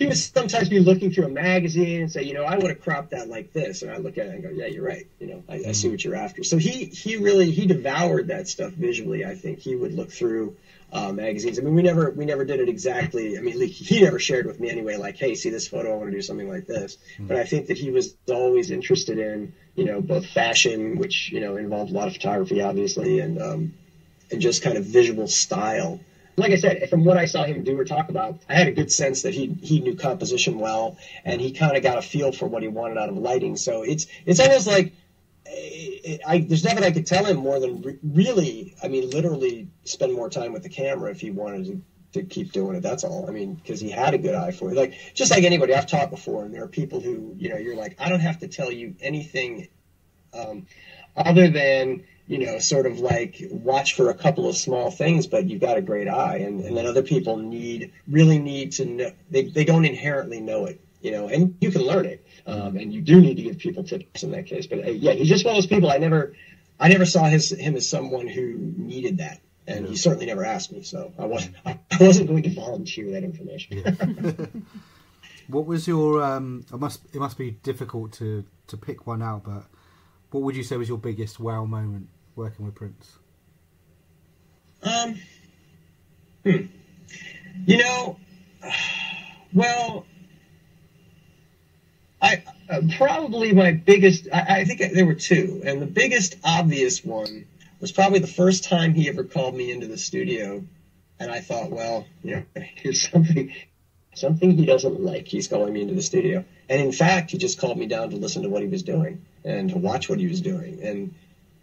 he would sometimes be looking through a magazine and say, you know, I would have cropped that like this, and I look at it and go, yeah, you're right. You know, I, I see mm-hmm. what you're after. So he he really he devoured that stuff visually. I think he would look through uh, magazines. I mean, we never we never did it exactly. I mean, he never shared with me anyway. Like, hey, see this photo? I want to do something like this. Mm-hmm. But I think that he was always interested in you know both fashion, which you know involved a lot of photography, obviously, and um, and just kind of visual style. Like I said, from what I saw him do or talk about, I had a good sense that he he knew composition well, and he kind of got a feel for what he wanted out of lighting. So it's it's almost like I, there's nothing I could tell him more than re- really, I mean, literally spend more time with the camera if he wanted to, to keep doing it. That's all. I mean, because he had a good eye for it. Like, just like anybody, I've taught before, and there are people who, you know, you're like, I don't have to tell you anything um, other than, you know, sort of like watch for a couple of small things, but you've got a great eye. And, and then other people need, really need to know, they, they don't inherently know it, you know, and you can learn it um, and you do need to give people tips in that case. But uh, yeah, he's just one of those people. I never, I never saw his him as someone who needed that, and he certainly never asked me. So I wasn't, I wasn't going to volunteer that information. What was your? Um, it must it must be difficult to to pick one out, but what would you say was your biggest wow moment working with Prince? Um, hmm. You know, well, I uh, probably my biggest. I, I think there were two, and the biggest obvious one was probably the first time he ever called me into the studio, and I thought, well, you know, here's something something he doesn't like. He's calling me into the studio, and in fact, he just called me down to listen to what he was doing and to watch what he was doing, and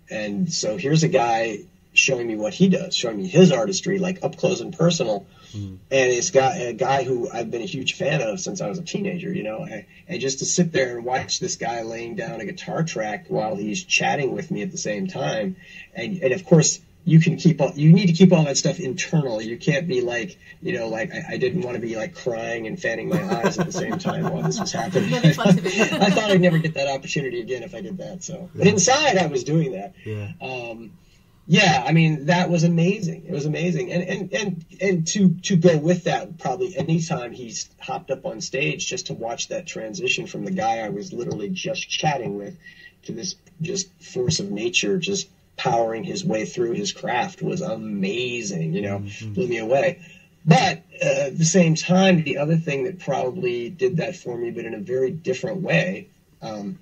and so here's a guy showing me what he does, showing me his artistry, like up close and personal. Mm. And it's got a guy who I've been a huge fan of since I was a teenager, you know, and, and just to sit there and watch this guy laying down a guitar track while he's chatting with me at the same time. And, and of course, you can keep all, you need to keep all that stuff internal. You can't be like, you know, like I, I didn't want to be like crying and fanning my eyes at the same time while this was happening. I thought I'd never get that opportunity again if I did that. So, but inside I was doing that. Yeah. Um, yeah, I mean that was amazing. It was amazing, and and and and to to go with that, probably anytime he's hopped up on stage just to watch that transition from the guy I was literally just chatting with to this just force of nature, just powering his way through his craft was amazing. You know, mm-hmm. blew me away. But uh, at the same time, the other thing that probably did that for me, but in a very different way. Um,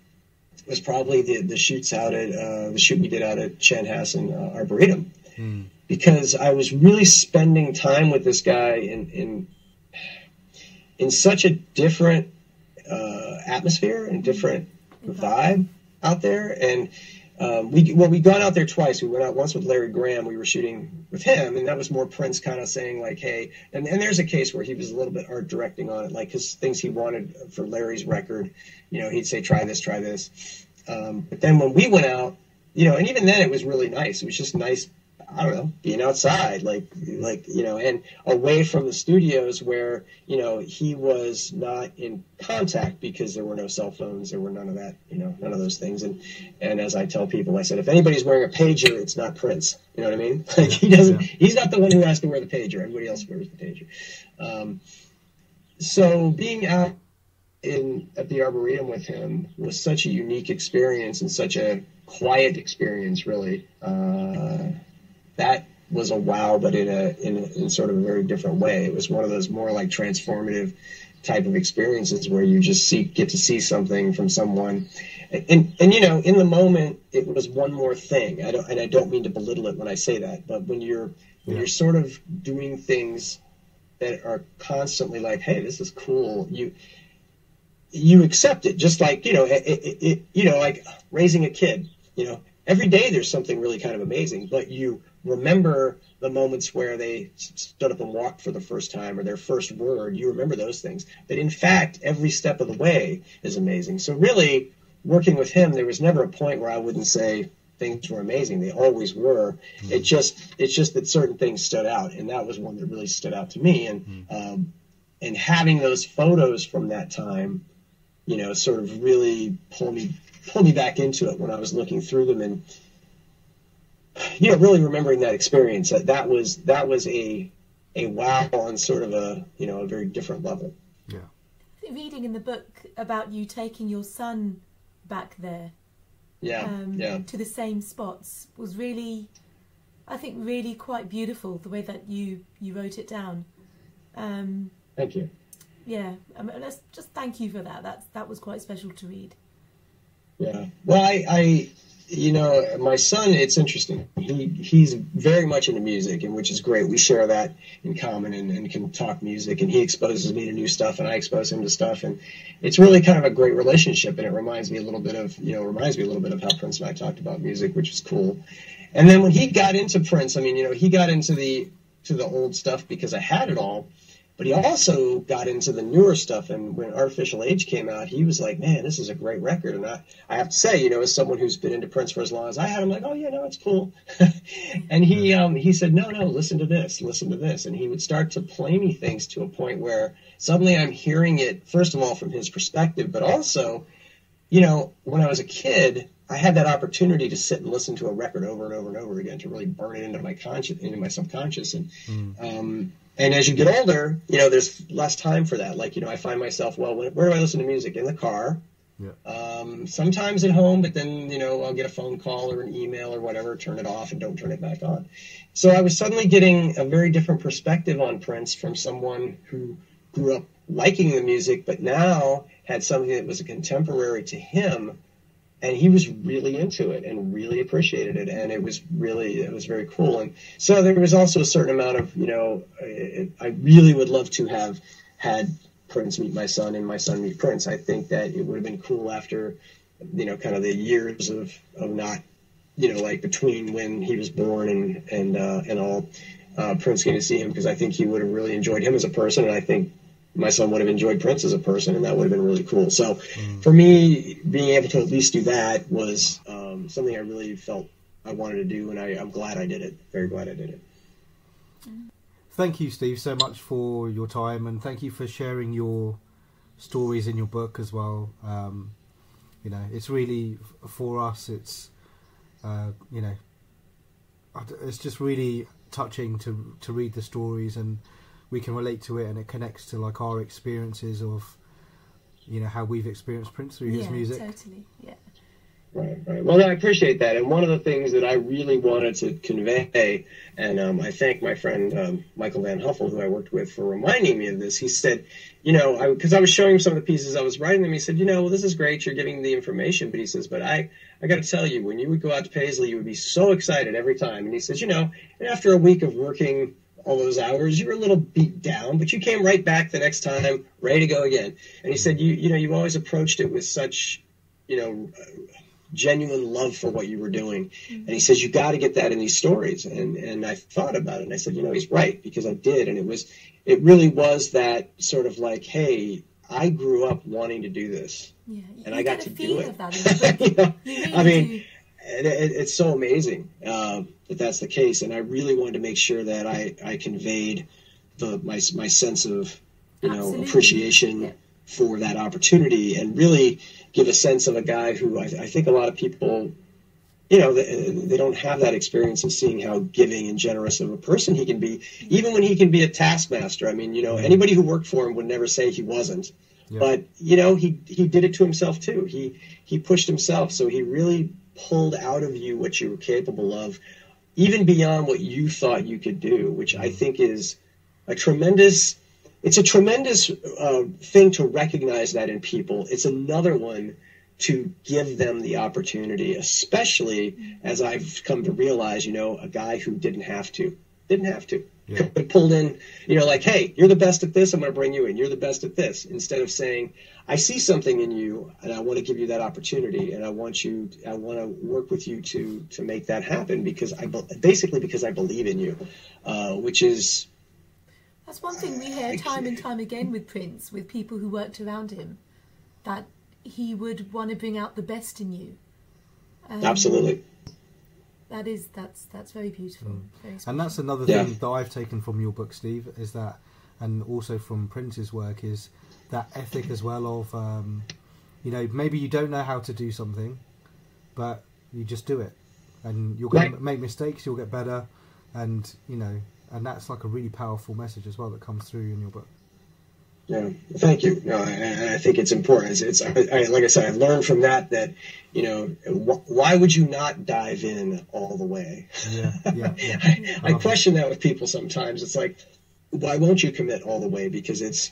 was probably the the shoots out at uh, the shoot we did out at Chanhassen uh, Arboretum mm. because I was really spending time with this guy in in in such a different uh, atmosphere and different vibe out there and. Um, we well we got out there twice. We went out once with Larry Graham. We were shooting with him, and that was more Prince kind of saying like, "Hey." And, and there's a case where he was a little bit art directing on it, like his things he wanted for Larry's record you know, he'd say, try this, try this. Um, but then when we went out, you know, and even then it was really nice. It was just nice I don't know, being outside, like, like, you know, and away from the studios where, you know, he was not in contact because there were no cell phones, there were none of that, you know, none of those things. And, and as I tell people, I said, if anybody's wearing a pager, it's not Prince. You know what I mean? Like he doesn't, yeah. he's not the one who has to wear the pager. Everybody else wears the pager. Um, so being out in at the arboretum with him was such a unique experience and such a quiet experience, really. Uh, that was a wow, but in a, in a in sort of a very different way. It was one of those more like transformative type of experiences where you just see get to see something from someone and, and, and you know in the moment it was one more thing I don't and I don't mean to belittle it when I say that but when you're when yeah. you're sort of doing things that are constantly like hey this is cool you you accept it just like you know it, it, it you know like raising a kid you know every day there's something really kind of amazing but you remember the moments where they stood up and walked for the first time or their first word. You remember those things. But in fact, every step of the way is amazing. So really, working with him, there was never a point where I wouldn't say things were amazing. They always were. Mm-hmm. It just it's just that certain things stood out, and that was one that really stood out to me. And mm-hmm. um, and having those photos from that time, you know, sort of really pull me pull me back into it when I was looking through them and you know, really remembering that experience, that that was that was a a wow on sort of a you know a very different level. Yeah. Reading in the book about you taking your son back there, yeah, um, yeah, to the same spots was really, I think, really quite beautiful. The way that you you wrote it down. Um, thank you. Yeah, I mean, let's just thank you for that. That's that was quite special to read. Yeah. Well, I, I you know, my son, it's interesting. He he's very much into music, and which is great. We share that in common and, and can talk music, and he exposes me to new stuff, and I expose him to stuff, and it's really kind of a great relationship. And it reminds me a little bit of, you know, reminds me a little bit of how Prince and I talked about music, which is cool. And then when he got into Prince, I mean, you know, he got into the to the old stuff because I had it all but he also got into the newer stuff, and when Art Official Age came out, he was like, "Man, this is a great record." And I, I have to say, you know, as someone who's been into Prince for as long as I had, I'm like, "Oh yeah, no, it's cool." and he, um, he said, "No, no, listen to this, listen to this," and he would start to play me things to a point where suddenly I'm hearing it first of all from his perspective, but also, you know, when I was a kid, I had that opportunity to sit and listen to a record over and over and over again to really burn it into my conscious, into my subconscious, and mm. um, and as you get older, you know, there's less time for that. Like, you know, I find myself, well, where do I listen to music? In the car. Yeah. Um, sometimes at home, but then, you know, I'll get a phone call or an email or whatever, turn it off and don't turn it back on. So I was suddenly getting a very different perspective on Prince from someone who grew up liking the music, but now had something that was a contemporary to him and he was really into it and really appreciated it. And it was really it was very cool. And so there was also a certain amount of you know I, I really would love to have had prince meet my son and my son meet prince. I think that it would have been cool after you know kind of the years of of not you know like between when he was born and and uh, and all uh, prince getting to see him because i think he would have really enjoyed him as a person. And i think my son would have enjoyed Prince as a person, and that would have been really cool. So, mm. for me, being able to at least do that was um, something I really felt I wanted to do, and I, am glad I did it. Very glad I did it. Thank you, Steve, so much for your time, and thank you for sharing your stories in your book as well. Um, you know, it's really for us. It's uh, you know, it's just really touching to to read the stories and we can relate to it and it connects to like our experiences of you know how we've experienced Prince through his yeah, music. Totally, yeah. Right, right. Well, I appreciate that. And one of the things that I really wanted to convey, and um, I thank my friend um, Michael Van Huffel, who I worked with, for reminding me of this. He said, you know, because I, I, was showing him some of the pieces I was writing them, he said, you know, well, this is great. You're giving the information. But he says, but I, I got to tell you, when you would go out to Paisley, you would be so excited every time. And he says, you know, after a week of working all those hours. You were a little beat down, but you came right back the next time, ready to go again. And he said, you you know, you always approached it with such, you know, genuine love for what you were doing. And he says, you got to get that in these stories. And and I thought about it, and I said, you know, he's right because I did, and it was, it really was that sort of like, hey, I grew up wanting to do this, yeah, and I got to do it. you know, I mean. it, it, it's so amazing uh, that that's the case, and I really wanted to make sure that I, I conveyed the my my sense of you know Absolutely. appreciation Yeah. for that opportunity, and really give a sense of a guy who I, I think a lot of people. You know, they, they don't have that experience of seeing how giving and generous of a person he can be, even when he can be a taskmaster. I mean, you know, anybody who worked for him would never say he wasn't Yeah. but you know he he did it to himself too he he pushed himself so he really pulled out of you what you were capable of even beyond what you thought you could do which i think is a tremendous it's a tremendous uh, thing to recognize that in people. It's another one to give them the opportunity especially as i've come to realize you know a guy who didn't have to didn't have to Yeah. could pulled in, you know, like, hey, you're the best at this, I'm going to bring you in. You're the best at this. Instead of saying, I see something in you, and I want to give you that opportunity, and I want you, I want to work with you to to make that happen because I basically because I believe in you, uh, which is That's one thing we hear time and time again with Prince, with people who worked around him, that he would want to bring out the best in you. Um, absolutely That is that's that's very beautiful. Very And that's another Yeah. thing that I've taken from your book, Steve, is that, and also from Prince's work, is that ethic as well of, um, you know, maybe you don't know how to do something, but you just do it, and you're going to make mistakes, you'll get better, and you know, and that's like a really powerful message as well that comes through in your book. Yeah, thank you. No, and I think it's important. It's, it's I, I, like I said, I've learned from that that you know wh- why would you not dive in all the way? Yeah, yeah, yeah. I, I uh-huh. question that with people sometimes. It's like, why won't you commit all the way? Because it's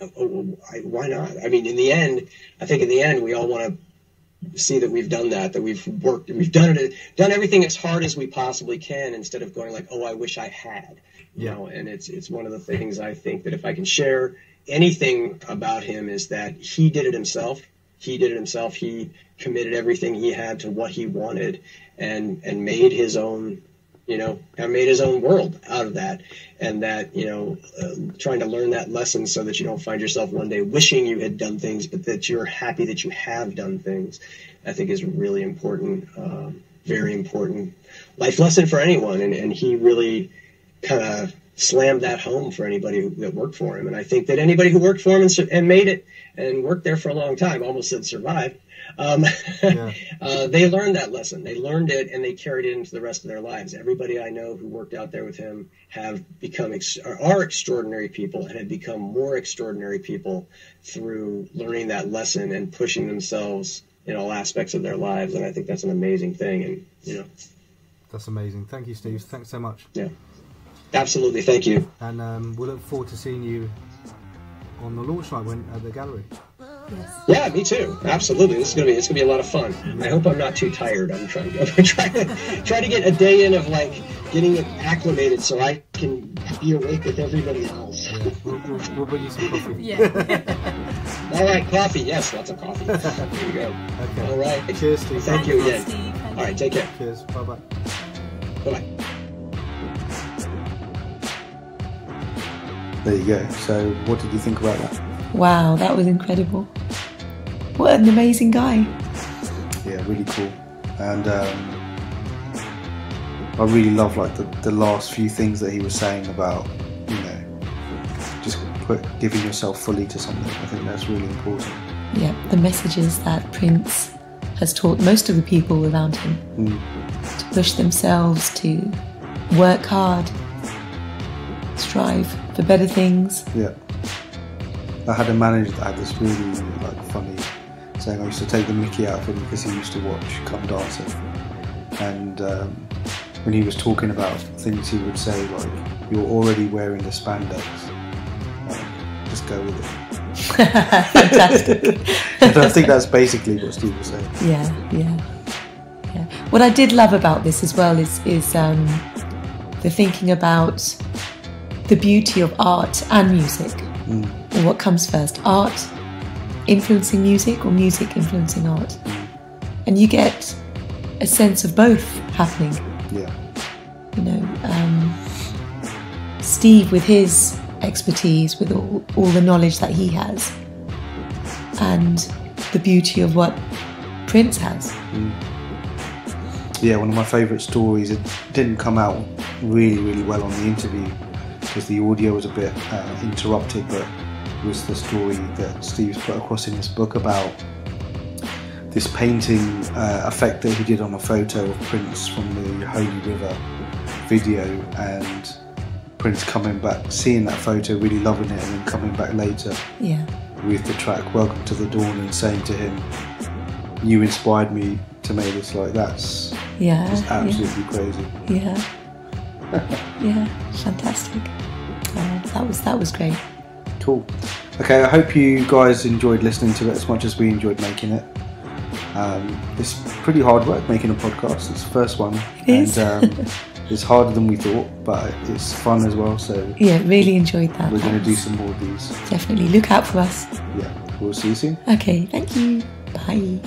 oh, oh, I- why not? I mean, in the end, I think in the end we all want to see that we've done that, that we've worked, we've done it, done everything as hard as we possibly can, instead of going like, oh, I wish I had. You know, and it's it's one of the things I think that if I can share anything about him is that he did it himself. He did it himself. He committed everything he had to what he wanted, and and made his own you know, and made his own world out of that. And that, you know, uh, trying to learn that lesson so that you don't find yourself one day wishing you had done things, but that you're happy that you have done things, I think is really important, um, very important life lesson for anyone. And, and he really kind of slammed that home for anybody who, that worked for him. And I think that anybody who worked for him and, and made it and worked there for a long time, almost said survived, um, Yeah. uh, they learned that lesson. They learned it and they carried it into the rest of their lives. Everybody I know who worked out there with him have become ex- are extraordinary people and have become more extraordinary people through learning that lesson and pushing themselves in all aspects of their lives. And I think that's an amazing thing. And you know, That's amazing. Thank you, Steve. Thanks so much. yeah, absolutely. Thank you. And um, we'll look forward to seeing you on the launch night when, at the gallery. yes. Yeah, me too. Absolutely. This is gonna be it's gonna be a lot of fun. I hope I'm not too tired. I'm trying I'm trying to try to get a day in of like getting it acclimated so I can be awake with everybody else. Yeah, we'll, we'll, we'll bring you some coffee. Yeah. All right, coffee. Yes, lots of coffee. Here you go. Okay. All right. Cheers, Steve. Thank you again. All right, take care. Cheers. Bye bye. Bye bye. There you go. So, what did you think about that? Wow, that was incredible. What an amazing guy. Yeah, really cool. And um, I really love like the, the last few things that he was saying about, you know, just put, giving yourself fully to something. I think that's really important. Yeah, the messages that Prince has taught most of the people around him Mm. to push themselves, to work hard, strive for better things. Yeah. I had a manager that had this really like funny saying. I used to take the Mickey out of him because he used to watch Come Dancing, and um, when he was talking about things, he would say like, "You're already wearing the spandex. Um, just go with it." Fantastic. I think that's basically what Steve was saying. Yeah, yeah, yeah. What I did love about this as well is is um, the thinking about the beauty of art and music. Or what comes first, art influencing music or music influencing art? And you get a sense of both happening. Yeah, You know, um, Steve with his expertise, with all, all the knowledge that he has, and the beauty of what Prince has. yeah, one of my favourite stories. It didn't come out really, really well on the interview because the audio was a bit uh, interrupted, but it was the story that Steve's put across in his book about this painting uh, effect that he did on a photo of Prince from the Holy River video and Prince coming back, seeing that photo, really loving it, and then coming back later Yeah. with the track Welcome to the Dawn and saying to him, You inspired me to make this like that's Yeah. just yeah. absolutely crazy. Yeah. yeah. Fantastic. That was that was great. Cool. Okay, I hope you guys enjoyed listening to it as much as we enjoyed making it. Um, it's pretty hard work making a podcast. It's the first one, It is. and um, it's harder than we thought, but it's fun as well. So Yeah, really enjoyed that. we're going to do some more of these. Definitely look out for us. Yeah, we'll see you soon. Okay, thank you. Bye.